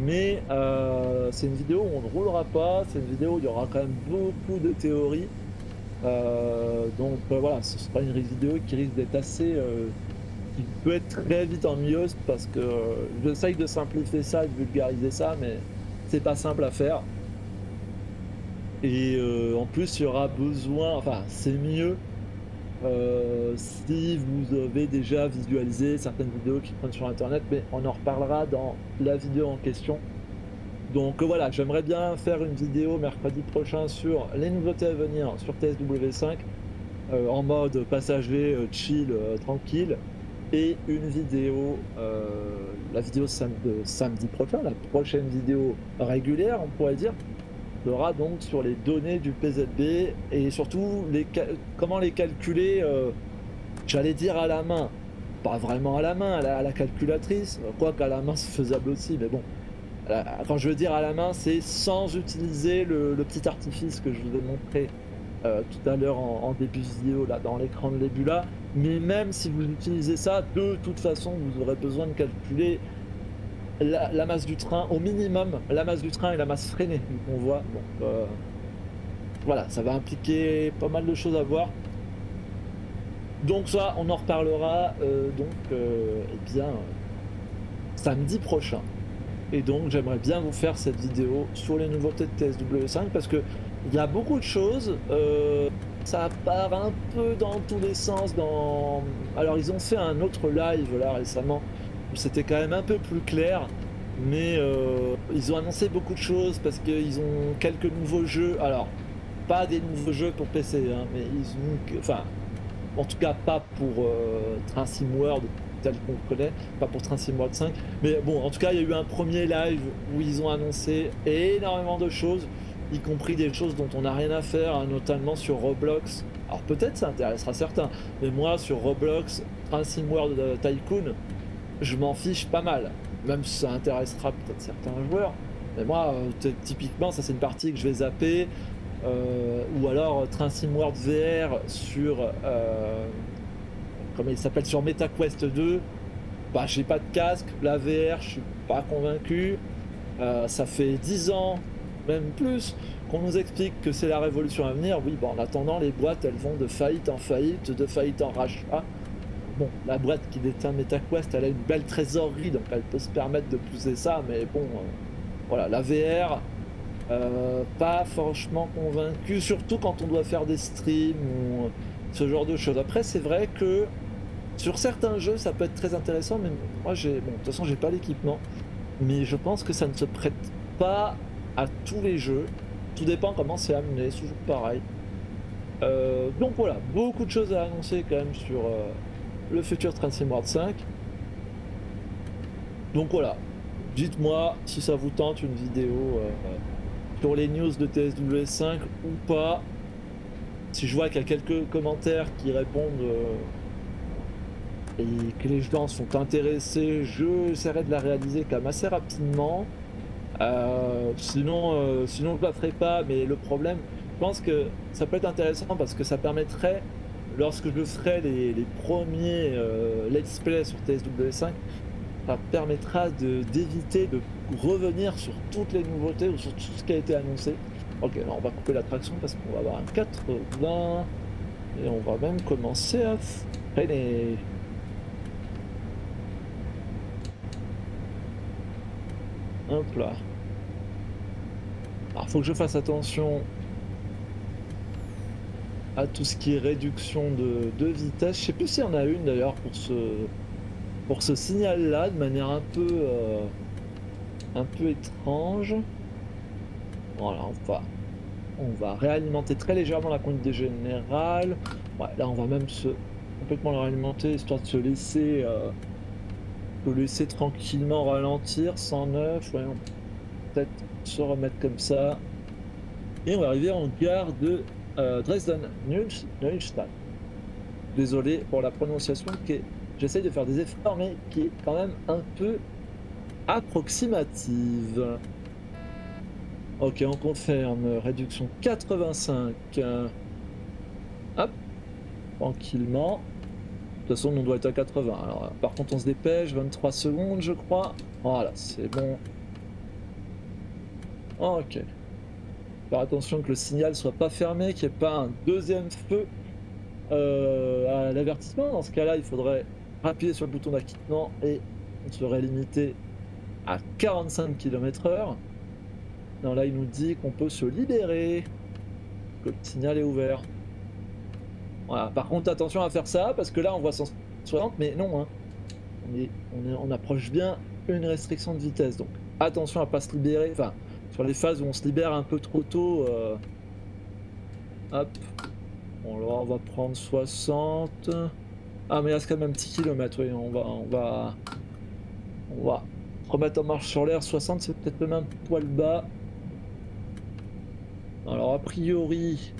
Mais euh, c'est une vidéo où on ne roulera pas. C'est une vidéo où il y aura quand même beaucoup de théories. Euh, donc voilà, ce sera une vidéo qui risque d'être assez il peut être très vite ennuyeuse parce que j'essaye de simplifier ça, de vulgariser ça, mais c'est pas simple à faire. Et euh, en plus, il y aura besoin, enfin, c'est mieux euh, si vous avez déjà visualisé certaines vidéos qui prennent sur internet, mais on en reparlera dans la vidéo en question. Donc voilà, j'aimerais bien faire une vidéo mercredi prochain sur les nouveautés à venir sur TSW5 en mode passager, chill, tranquille, et une vidéo, la vidéo de samedi prochain, la prochaine vidéo régulière, on pourrait dire, sera donc sur les données du PZB et surtout les comment les calculer, j'allais dire à la main, pas vraiment à la main, à la, calculatrice, quoi qu'à la main c'est faisable aussi, mais bon, quand je veux dire à la main, c'est sans utiliser le, petit artifice que je vous ai montré euh, tout à l'heure en, début de vidéo, là, dans l'écran de Nebula. Mais même si vous utilisez ça, de toute façon, vous aurez besoin de calculer la, masse du train, au minimum, la masse du train et la masse freinée qu'on voit. Euh, voilà, ça va impliquer pas mal de choses à voir. Donc ça, on en reparlera euh, donc, eh bien, samedi prochain. Et donc j'aimerais bien vous faire cette vidéo sur les nouveautés de TSW5 parce que il y a beaucoup de choses. Ça part un peu dans tous les sens. Alors ils ont fait un autre live là récemment où c'était quand même un peu plus clair. Mais euh, ils ont annoncé beaucoup de choses parce qu'ils ont quelques nouveaux jeux. Alors, pas des nouveaux jeux pour PC, hein, mais ils ont. Enfin, en tout cas pas pour euh, Train Sim World tel qu'on connaît, pas pour Train Sim World 5. Mais bon, en tout cas, il y a eu un premier live où ils ont annoncé énormément de choses, y compris des choses dont on n'a rien à faire, hein, notamment sur Roblox. Alors peut-être ça intéressera certains, mais moi sur Roblox, Sim World euh, Tycoon, je m'en fiche pas mal. Même si ça intéressera peut-être certains joueurs. Mais moi, euh, typiquement, ça c'est une partie que je vais zapper. Euh, ou alors Train Sim World VR sur comme il s'appelle sur MetaQuest 2, bah, j'ai pas de casque, la VR, je suis pas convaincu. Euh, ça fait 10 ans, même plus, qu'on nous explique que c'est la révolution à venir. Oui, bon, en attendant, les boîtes, elles vont de faillite en faillite, de faillite en rachat. Bon, la boîte qui détient MetaQuest, elle a une belle trésorerie, donc elle peut se permettre de pousser ça, mais bon, euh, voilà, la VR, euh, pas franchement convaincu, surtout quand on doit faire des streams ou ce genre de choses. Après, c'est vrai que sur certains jeux, ça peut être très intéressant, mais moi, j'ai, bon, de toute façon, j'ai pas l'équipement, mais je pense que ça ne se prête pas à tous les jeux. Tout dépend comment c'est amené, toujours pareil. Euh, donc voilà, beaucoup de choses à annoncer quand même sur euh, le futur Train Sim World 5. Donc voilà, dites-moi si ça vous tente une vidéo euh, sur les news de TSW5 ou pas. Si je vois qu'il y a quelques commentaires qui répondent et que les gens sont intéressés, je essaierai de la réaliser quand même assez rapidement. Euh, sinon, euh, sinon je la ferai pas, mais le problème, je pense que ça peut être intéressant parce que ça permettrait, lorsque je ferai les, premiers euh, let's play sur TSW5, ça permettra d'éviter de, revenir sur toutes les nouveautés ou sur tout ce qui a été annoncé. Ok, alors on va couper la traction parce qu'on va avoir un 80 et on va même commencer à freiner. Hop là. Alors faut que je fasse attention à tout ce qui est réduction de, vitesse. Je sais plus s'il y en a une d'ailleurs pour ce pour ce signal là de manière un peu euh, un peu étrange. Voilà, on va on va réalimenter très légèrement la conduite générale. Ouais, là on va même se complètement le réalimenter histoire de se laisser euh, laisser tranquillement ralentir, 109, ouais, se remettre comme ça. Et on va arriver en gare de euh, Dresden Neustadt. Désolé pour la prononciation, qui j'essaye de faire des efforts, mais qui est quand même un peu approximative. Ok, on confirme, réduction 85. Hop, tranquillement. De toute façon, on doit être à 80. Alors, par contre, on se dépêche. 23 secondes, je crois. Voilà, c'est bon. Ok. Faire attention que le signal soit pas fermé, qu'il n'y ait pas un deuxième feu euh, à l'avertissement. Dans ce cas-là, il faudrait appuyer sur le bouton d'acquittement et on serait limité à 45 km/h. Non, là, il nous dit qu'on peut se libérer, que le signal est ouvert. Par contre, attention à faire ça, parce que là, on voit 160, mais non, hein. on, approche bien une restriction de vitesse. Donc, attention à pas se libérer. Enfin, les phases où on se libère un peu trop tôt, euh, hop, là, on va prendre 60. Ah, mais il reste quand même un petit kilomètre, oui, on va, on va, on va remettre en marche sur l'air. 60, c'est peut-être même un poil bas. Alors, a priori,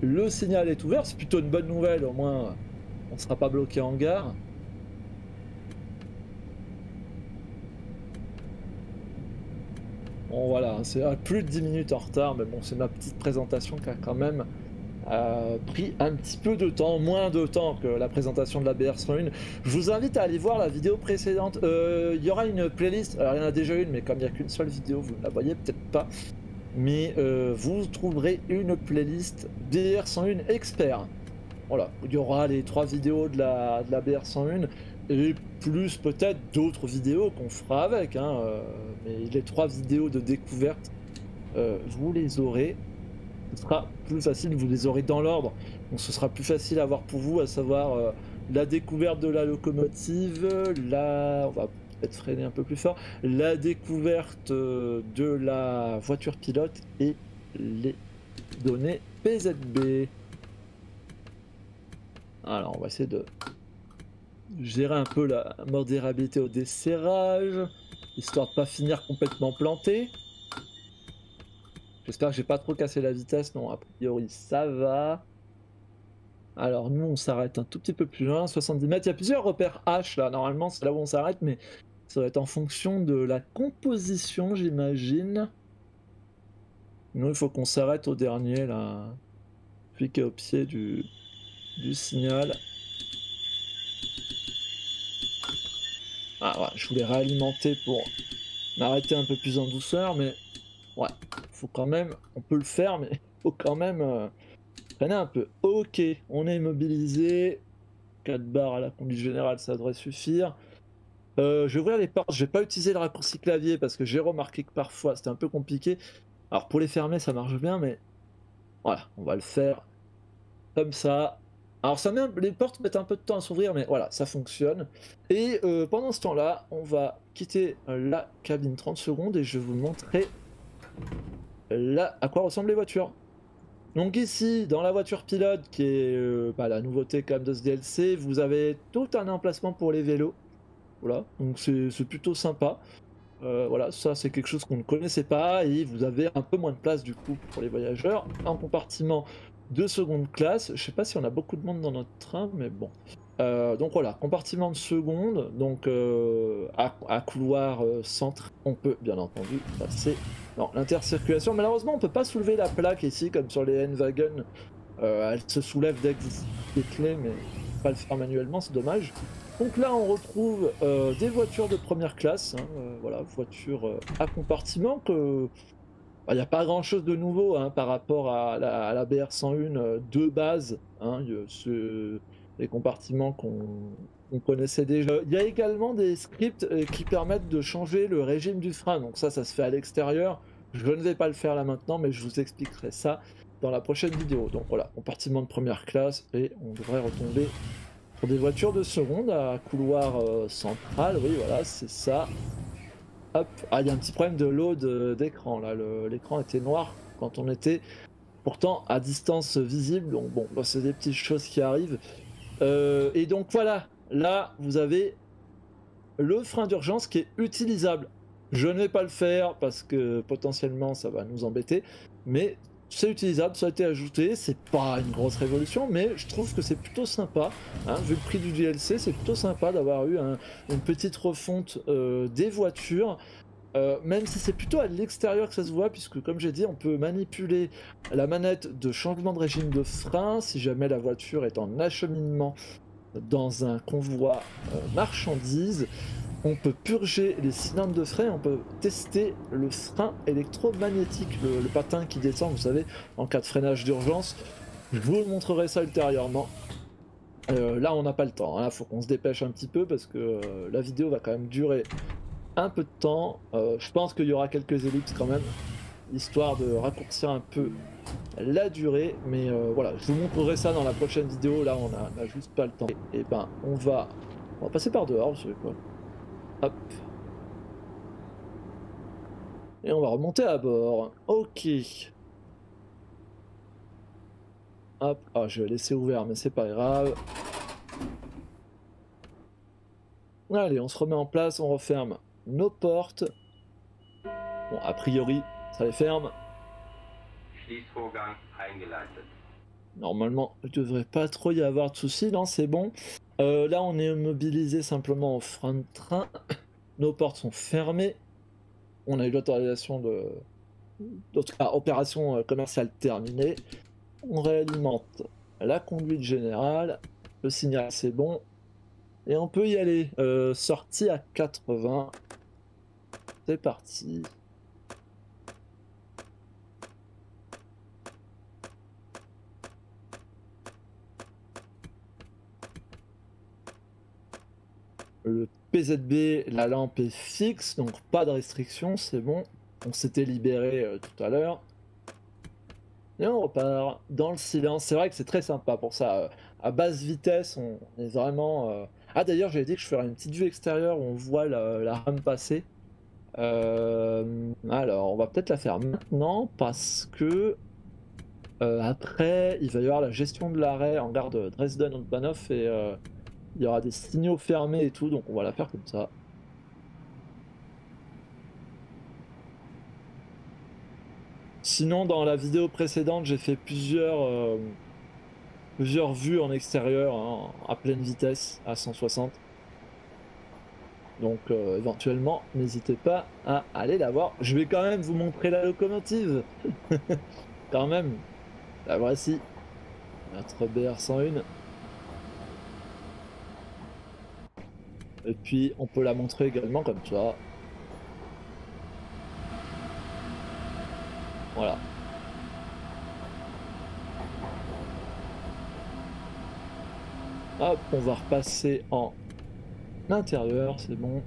le signal est ouvert, c'est plutôt une bonne nouvelle, au moins, on ne sera pas bloqué en gare. Bon voilà, c'est à plus de 10 minutes en retard, mais bon, c'est ma petite présentation qui a quand même euh, pris un petit peu de temps, moins de temps que la présentation de la BR101. Je vous invite à aller voir la vidéo précédente. Euh, il y aura une playlist, alors il y en a déjà une, mais comme il n'y a qu'une seule vidéo, vous ne la voyez peut-être pas. Mais euh, vous trouverez une playlist BR101 expert. Voilà, il y aura les trois vidéos de la, de la BR101 et plus peut-être d'autres vidéos qu'on fera avec. Hein, euh, mais les trois vidéos de découverte, euh, vous les aurez. Ce sera plus facile, vous les aurez dans l'ordre. Donc ce sera plus facile à voir pour vous, à savoir euh, la découverte de la locomotive, la... On va peut-être freiner un peu plus fort. La découverte de la voiture pilote et les données PZB. Alors on va essayer de gérer un peu la modérabilité au desserrage, histoire de pas finir complètement planté. J'espère que j'ai pas trop cassé la vitesse, non, a priori ça va. Alors nous on s'arrête un tout petit peu plus loin, 70 mètres, il y a plusieurs repères H là, normalement c'est là où on s'arrête, mais ça va être en fonction de la composition j'imagine. Nous il faut qu'on s'arrête au dernier là, puis au pied du signal. Ah ouais, je voulais réalimenter pour m'arrêter un peu plus en douceur, mais ouais, faut quand même, on peut le faire, mais [LAUGHS] faut quand même euh, un peu. Ok, on est immobilisé, 4 barres à la conduite générale, ça devrait suffire. Euh, je vais ouvrir les portes, je vais pas utiliser le raccourci clavier parce que j'ai remarqué que parfois c'était un peu compliqué. Alors pour les fermer ça marche bien, mais voilà, on va le faire comme ça. Alors ça met les portes mettent un peu de temps à s'ouvrir, mais voilà, ça fonctionne. Et euh, pendant ce temps-là, on va quitter la cabine 30 secondes et je vais vous montrer là à quoi ressemblent les voitures. Donc ici, dans la voiture pilote, qui est euh, bah, la nouveauté quand de ce DLC, vous avez tout un emplacement pour les vélos. Voilà, donc c'est plutôt sympa. Euh, voilà, ça c'est quelque chose qu'on ne connaissait pas et vous avez un peu moins de place du coup pour les voyageurs. Un compartiment de seconde classe. Je sais pas si on a beaucoup de monde dans notre train, mais bon. Euh, donc voilà, compartiment de seconde, donc euh, à, couloir euh, centre, on peut bien entendu passer dans l'intercirculation. Malheureusement, on peut pas soulever la plaque ici, comme sur les N-Wagon. elle se soulève dès les clés, mais pas le faire manuellement, c'est dommage. Donc là, on retrouve des voitures de première classe, hein, voilà, voitures à compartiment que il n'y a pas grand chose de nouveau hein, par rapport à la, BR101 euh, de base, hein, les compartiments qu'on connaissait déjà. Il y a également des scripts euh, qui permettent de changer le régime du frein, donc ça, ça se fait à l'extérieur. Je ne vais pas le faire là maintenant, mais je vous expliquerai ça dans la prochaine vidéo. Donc voilà, compartiment de première classe et on devrait retomber pour des voitures de seconde à couloir euh, central. Oui, voilà, c'est ça. Hop. Ah, il y a un petit problème de load d'écran là. L'écran était noir quand on était pourtant à distance visible. Donc bon, bah, c'est des petites choses qui arrivent. Euh, et donc voilà, là vous avez le frein d'urgence qui est utilisable. Je ne vais pas le faire parce que potentiellement ça va nous embêter, mais c'est utilisable, ça a été ajouté, c'est pas une grosse révolution, mais je trouve que c'est plutôt sympa. Hein, vu le prix du DLC, c'est plutôt sympa d'avoir eu une petite refonte euh, des voitures. Euh, même si c'est plutôt à l'extérieur que ça se voit, puisque comme j'ai dit, on peut manipuler la manette de changement de régime de frein si jamais la voiture est en acheminement dans un convoi euh, marchandises on peut purger les cylindres de frein, on peut tester le frein électromagnétique, le, patin qui descend, vous savez, en cas de freinage d'urgence. Je vous montrerai ça ultérieurement. Euh, là, on n'a pas le temps, il hein. faut qu'on se dépêche un petit peu parce que euh, la vidéo va quand même durer un peu de temps. Euh, je pense qu'il y aura quelques ellipses quand même, histoire de raccourcir un peu la durée. Mais voilà, je vous montrerai ça dans la prochaine vidéo. Là, on n'a juste pas le temps. Et, ben, on va, on va passer par dehors, je sais pas. Hop. Et on va remonter à bord. Ok. Hop, ah, je vais laisser ouvert, mais c'est pas grave. Allez, on se remet en place, on referme nos portes. Bon, a priori, ça les ferme. Normalement, il devrait pas trop y avoir de soucis, non, c'est bon. Euh, là, on est mobilisé simplement au frein de train. [COUGHS] Nos portes sont fermées. On a eu l'autorisation de... d'autres opération euh, commerciale terminée. On réalimente la conduite générale. Le signal, c'est bon. Et on peut y aller. Euh, sortie à 80. C'est parti. Le PZB, la lampe est fixe, donc pas de restriction, c'est bon. On s'était libéré euh, tout à l'heure. Et on repart dans le silence. C'est vrai que c'est très sympa pour ça. Euh, à basse vitesse, on est vraiment... Euh, ah d'ailleurs, j'avais dit que je ferais une petite vue extérieure où on voit la, rame passer. Alors, on va peut-être la faire maintenant parce que après, il va y avoir la gestion de l'arrêt en gare de Dresden-Bahnhof et il y aura des signaux fermés et tout, donc on va la faire comme ça. Sinon, dans la vidéo précédente, j'ai fait plusieurs, euh, plusieurs vues en extérieur hein, à pleine vitesse, à 160. Donc euh, éventuellement, n'hésitez pas à aller la voir. Je vais quand même vous montrer la locomotive. [LAUGHS] quand même. La voici. Notre BR101. Et puis on peut la montrer également comme ça. Voilà. Hop, on va repasser en intérieur, c'est bon.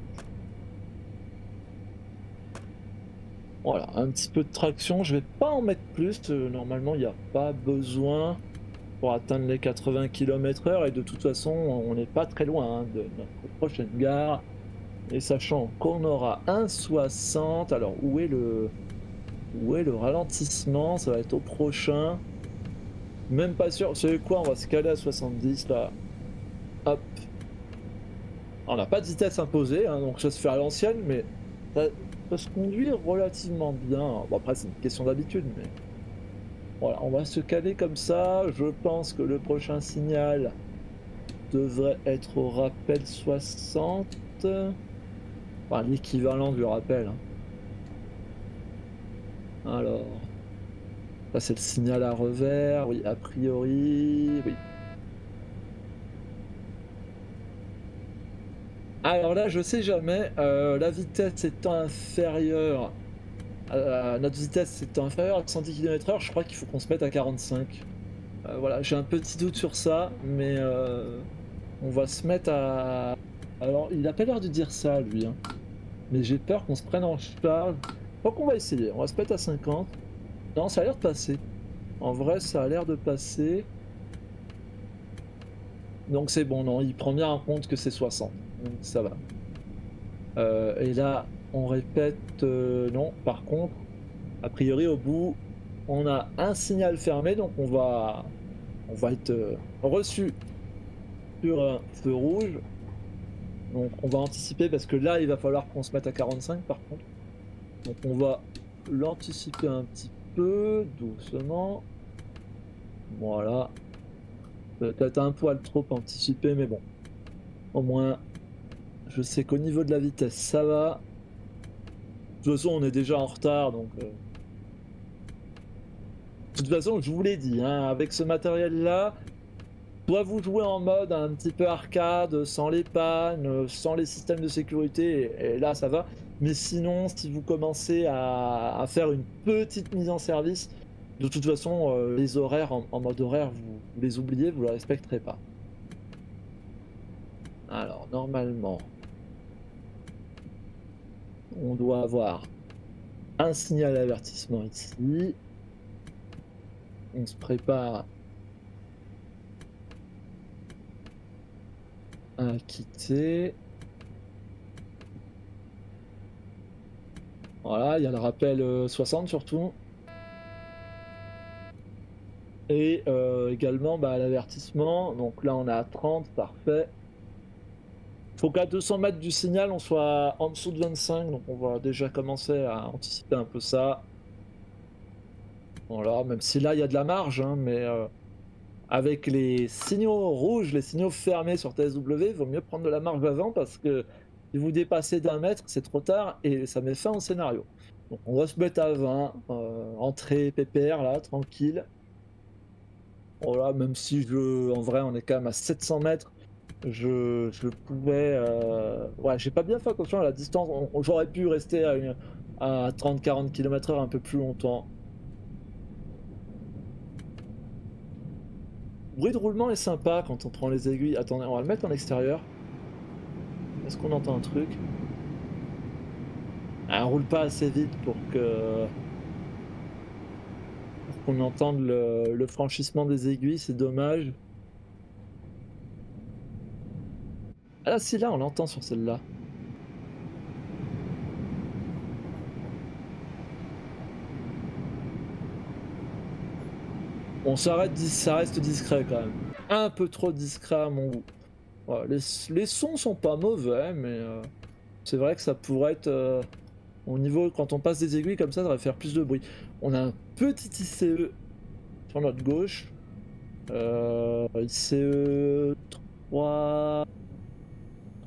Voilà, un petit peu de traction, je vais pas en mettre plus, euh, normalement il n'y a pas besoin pour atteindre les 80 km h et de toute façon on n'est pas très loin hein, de notre prochaine gare. Et sachant qu'on aura un 60 alors où est le où est le ralentissement? Ça va être au prochain. Même pas sûr. C'est quoi? On va se caler à 70 là. Hop. On n'a pas de vitesse imposée hein, donc ça se fait à l'ancienne mais ça, ça, se conduit relativement bien. Après c'est une question d'habitude mais voilà, on va se caler comme ça. Je pense que le prochain signal devrait être au rappel 60. Enfin, l'équivalent du rappel. Hein. Alors, ça c'est le signal à revers. Oui, a priori, oui. Alors là, je sais jamais. Euh, la vitesse étant inférieure euh, notre vitesse est inférieure à 110 km/h, je crois qu'il faut qu'on se mette à 45. Euh, voilà, j'ai un petit doute sur ça, mais euh, on va se mettre à. Alors, il a pas l'air de dire ça, lui. Hein. Mais j'ai peur qu'on se prenne en charge. Donc, on va essayer. On va se mettre à 50. Non, ça a l'air de passer. En vrai, ça a l'air de passer. Donc, c'est bon, non, il prend bien en compte que c'est 60. Donc, ça va. et là, on répète euh, non. Par contre, a priori au bout, on a un signal fermé, donc on va, on va être euh, reçu sur un feu rouge. Donc on va anticiper parce que là il va falloir qu'on se mette à 45 par contre. Donc on va l'anticiper un petit peu, doucement. Voilà. Peut-être un poil trop anticipé, mais bon. Au moins, je sais qu'au niveau de la vitesse, ça va. De toute façon, on est déjà en retard, donc... Euh. De toute façon, je vous l'ai dit, hein, avec ce matériel-là, soit vous jouez en mode un petit peu arcade, sans les pannes, sans les systèmes de sécurité, et, là ça va. Mais sinon, si vous commencez à, faire une petite mise en service, de toute façon, euh, les horaires en, mode horaire, vous, vous, les oubliez, vous ne les respecterez pas. Alors, normalement, on doit avoir un signal d'avertissement ici. On se prépare à quitter. Voilà, il y a le rappel 60 euh, surtout. Et euh, également bah, l'avertissement. Donc là, on à 30, parfait. Faut qu'à 200 mètres du signal, on soit en dessous de 25. Donc on va déjà commencer à anticiper un peu ça. Voilà, même si là, il y a de la marge, hein, mais euh, avec les signaux rouges, les signaux fermés sur TSW, il vaut mieux prendre de la marge avant parce que si vous dépassez d'un mètre, c'est trop tard et ça met fin au scénario. Donc on va se mettre à 20, euh, entrée PPR là, tranquille. Voilà, même si je, en vrai on est quand même à 700 mètres, je, pouvais... Euh, ouais, j'ai pas bien fait attention à la distance, j'aurais pu rester à, à 30-40 km/h un peu plus longtemps. Le bruit de roulement est sympa quand on prend les aiguilles. Attendez, on va le mettre en extérieur. Est-ce qu'on entend un truc? Ah, On roule pas assez vite pour que pour qu'on entende le, franchissement des aiguilles, c'est dommage. Ah si là on l'entend sur celle-là. On s'arrête, ça reste discret quand même. Un peu trop discret à mon goût les, sons sont pas mauvais, mais euh, c'est vrai que ça pourrait être euh, au niveau quand on passe des aiguilles comme ça, ça va faire plus de bruit. On a un petit ICE sur notre gauche, euh, ICE 3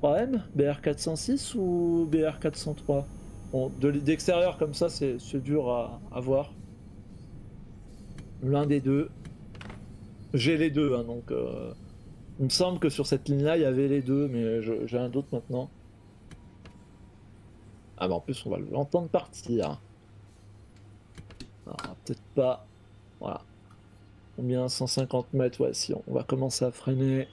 3M, BR406 ou BR403. Bon, d'extérieur comme ça, c'est dur à, à voir. L'un des deux. J'ai les deux, hein, donc. Euh, il me semble que sur cette ligne-là, il y avait les deux, mais j'ai un doute maintenant. Ah bah en plus, on va l'entendre partir. Peut-être pas. Voilà. Combien? 150 mètres, ouais, si on va commencer à freiner.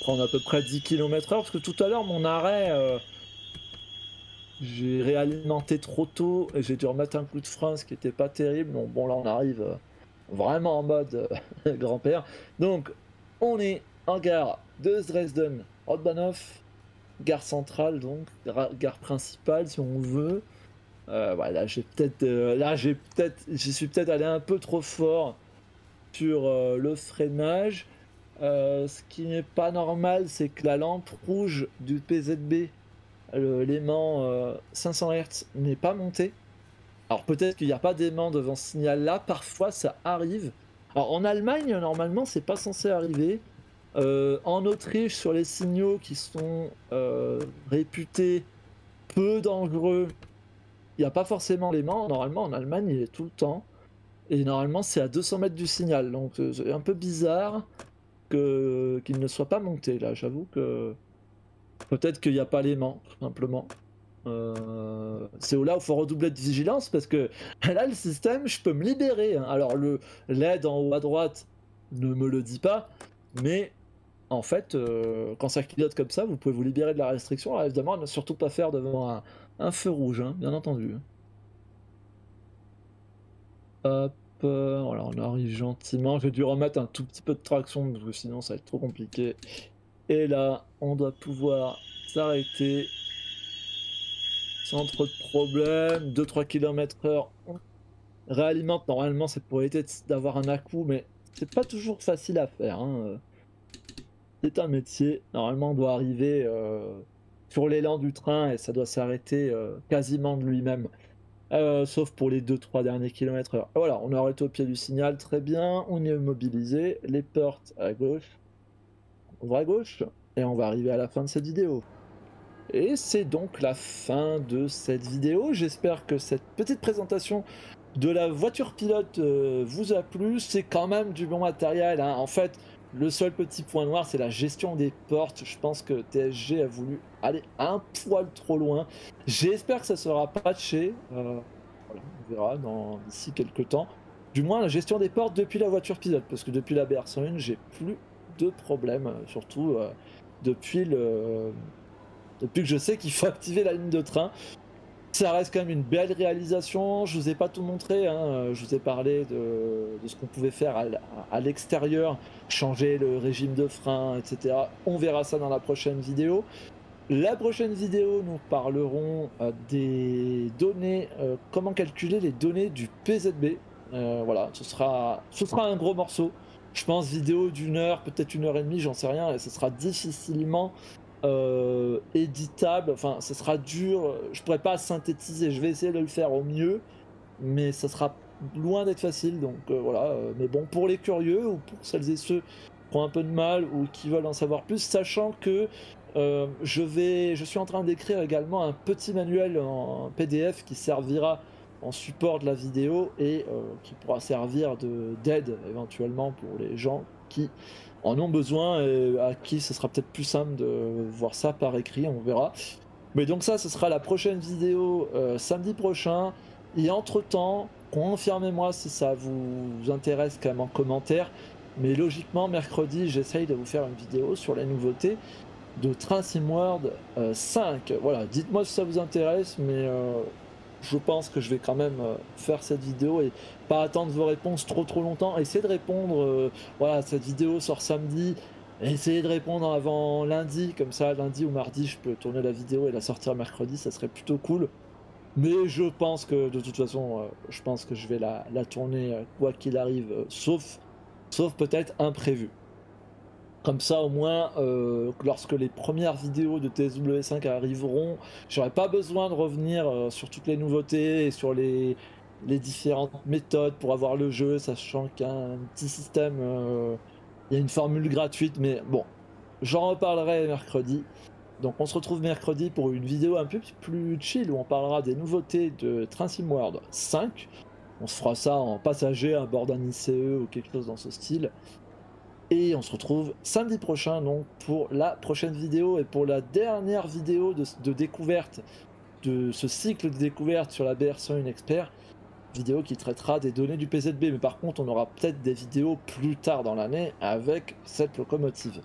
Prendre à peu près 10 km h parce que tout à l'heure, mon arrêt... Euh, j'ai réalimenté trop tôt et j'ai dû remettre un coup de frein, ce qui était pas terrible. Donc bon, là, on arrive... Euh, vraiment en mode euh, [LAUGHS] grand-père. Donc, on est en gare de Dresden, Rodbanov, gare centrale, donc, gare principale si on veut. Voilà, j'ai peut-être, là, j'ai peut-être, j'y suis peut-être allé un peu trop fort sur le freinage. Ce qui n'est pas normal, c'est que la lampe rouge du PZB, l'aimant 500 Hz, n'est pas montée. Alors peut-être qu'il n'y a pas d'aimant devant ce signal là, parfois ça arrive. Alors en Allemagne, normalement, c'est pas censé arriver. Euh, en Autriche, sur les signaux qui sont euh, réputés peu dangereux, il n'y a pas forcément l'aimant. Normalement, en Allemagne, il est tout le temps. Et normalement, c'est à 200 mètres du signal. Donc euh, c'est un peu bizarre qu'il ne soit pas monté là. J'avoue que peut-être qu'il n'y a pas l'aimant, simplement. Euh, c'est là où il faut redoubler de vigilance parce que [LAUGHS] là, le système, je peux me libérer. Hein. Alors, le LED en haut à droite ne me le dit pas, mais en fait, euh, quand ça clignote comme ça, vous pouvez vous libérer de la restriction. Alors, évidemment, ne surtout pas faire devant un, feu rouge, hein, bien entendu. Hop, euh, voilà, on arrive gentiment. J'ai dû remettre un tout petit peu de traction parce que sinon ça va être trop compliqué. Et là, on doit pouvoir s'arrêter sans trop de problèmes, 2-3 km heure, réalimente, normalement c'est pour éviter d'avoir un à-coup, mais c'est pas toujours facile à faire. Hein. C'est un métier, normalement on doit arriver euh, sur l'élan du train et ça doit s'arrêter euh, quasiment de lui-même. Euh, sauf pour les 2-3 derniers kilomètres. Voilà, on est arrêté au pied du signal, très bien, on est mobilisé, les portes à gauche, on va à gauche, et on va arriver à la fin de cette vidéo. Et c'est donc la fin de cette vidéo. J'espère que cette petite présentation de la voiture pilote euh, vous a plu. C'est quand même du bon matériel. Hein. En fait, le seul petit point noir, c'est la gestion des portes. Je pense que TSG a voulu aller un poil trop loin. J'espère que ça sera patché. Euh, on verra d'ici quelques temps. Du moins, la gestion des portes depuis la voiture pilote. Parce que depuis la BR101, j'ai plus de problèmes. Surtout euh, depuis le depuis que je sais qu'il faut [LAUGHS] activer la ligne de train. Ça reste quand même une belle réalisation. Je vous ai pas tout montré. Hein. Je vous ai parlé de, ce qu'on pouvait faire à, l'extérieur, changer le régime de frein, etc. On verra ça dans la prochaine vidéo. La prochaine vidéo, nous parlerons euh, des données, euh, comment calculer les données du PZB. Euh, voilà, ce sera, ce sera un gros morceau. Je pense vidéo d'une heure, peut-être une heure et demie, j'en sais rien, et ce sera difficilement éditable. Enfin, ce sera dur. Je pourrais pas synthétiser. Je vais essayer de le faire au mieux, mais ça sera loin d'être facile. Donc voilà. mais bon, pour les curieux ou pour celles et ceux qui ont un peu de mal ou qui veulent en savoir plus, sachant que euh, je, vais, je suis en train d'écrire également un petit manuel en PDF qui servira en support de la vidéo et euh, qui pourra servir d'aide éventuellement pour les gens qui en ont besoin et à qui ce sera peut-être plus simple de voir ça par écrit, on verra. Mais donc ça, ce sera la prochaine vidéo euh, samedi prochain. Et entre-temps, confirmez-moi si ça vous intéresse quand même en commentaire. Mais logiquement, mercredi, j'essaye de vous faire une vidéo sur les nouveautés de Train World 5. Voilà, dites-moi si ça vous intéresse, mais euh, je pense que je vais quand même euh, faire cette vidéo et pas attendre vos réponses trop trop longtemps. Essayez de répondre, euh, voilà, cette vidéo sort samedi. Essayez de répondre avant lundi, comme ça lundi ou mardi je peux tourner la vidéo et la sortir mercredi, ça serait plutôt cool. Mais je pense que de toute façon, je pense que je vais la, la tourner quoi qu'il arrive, sauf, sauf peut-être imprévu. Comme ça, au moins, euh, lorsque les premières vidéos de TSW5 arriveront, j'aurai pas besoin de revenir euh, sur toutes les nouveautés et sur les, différentes méthodes pour avoir le jeu, sachant qu'il y a un petit système, euh, il y a une formule gratuite, mais bon, j'en reparlerai mercredi. Donc on se retrouve mercredi pour une vidéo un peu plus chill où on parlera des nouveautés de Train Sim World 5. On se fera ça en passager à bord d'un ICE ou quelque chose dans ce style. Et on se retrouve samedi prochain donc pour la prochaine vidéo et pour la dernière vidéo de, découverte de ce cycle de découverte sur la BR101 Expert. Vidéo qui traitera des données du PZB. Mais par contre, on aura peut-être des vidéos plus tard dans l'année avec cette locomotive.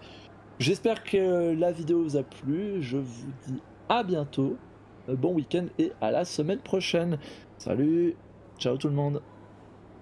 J'espère que la vidéo vous a plu. Je vous dis à bientôt. Bon week-end et à la semaine prochaine. Salut, ciao tout le monde.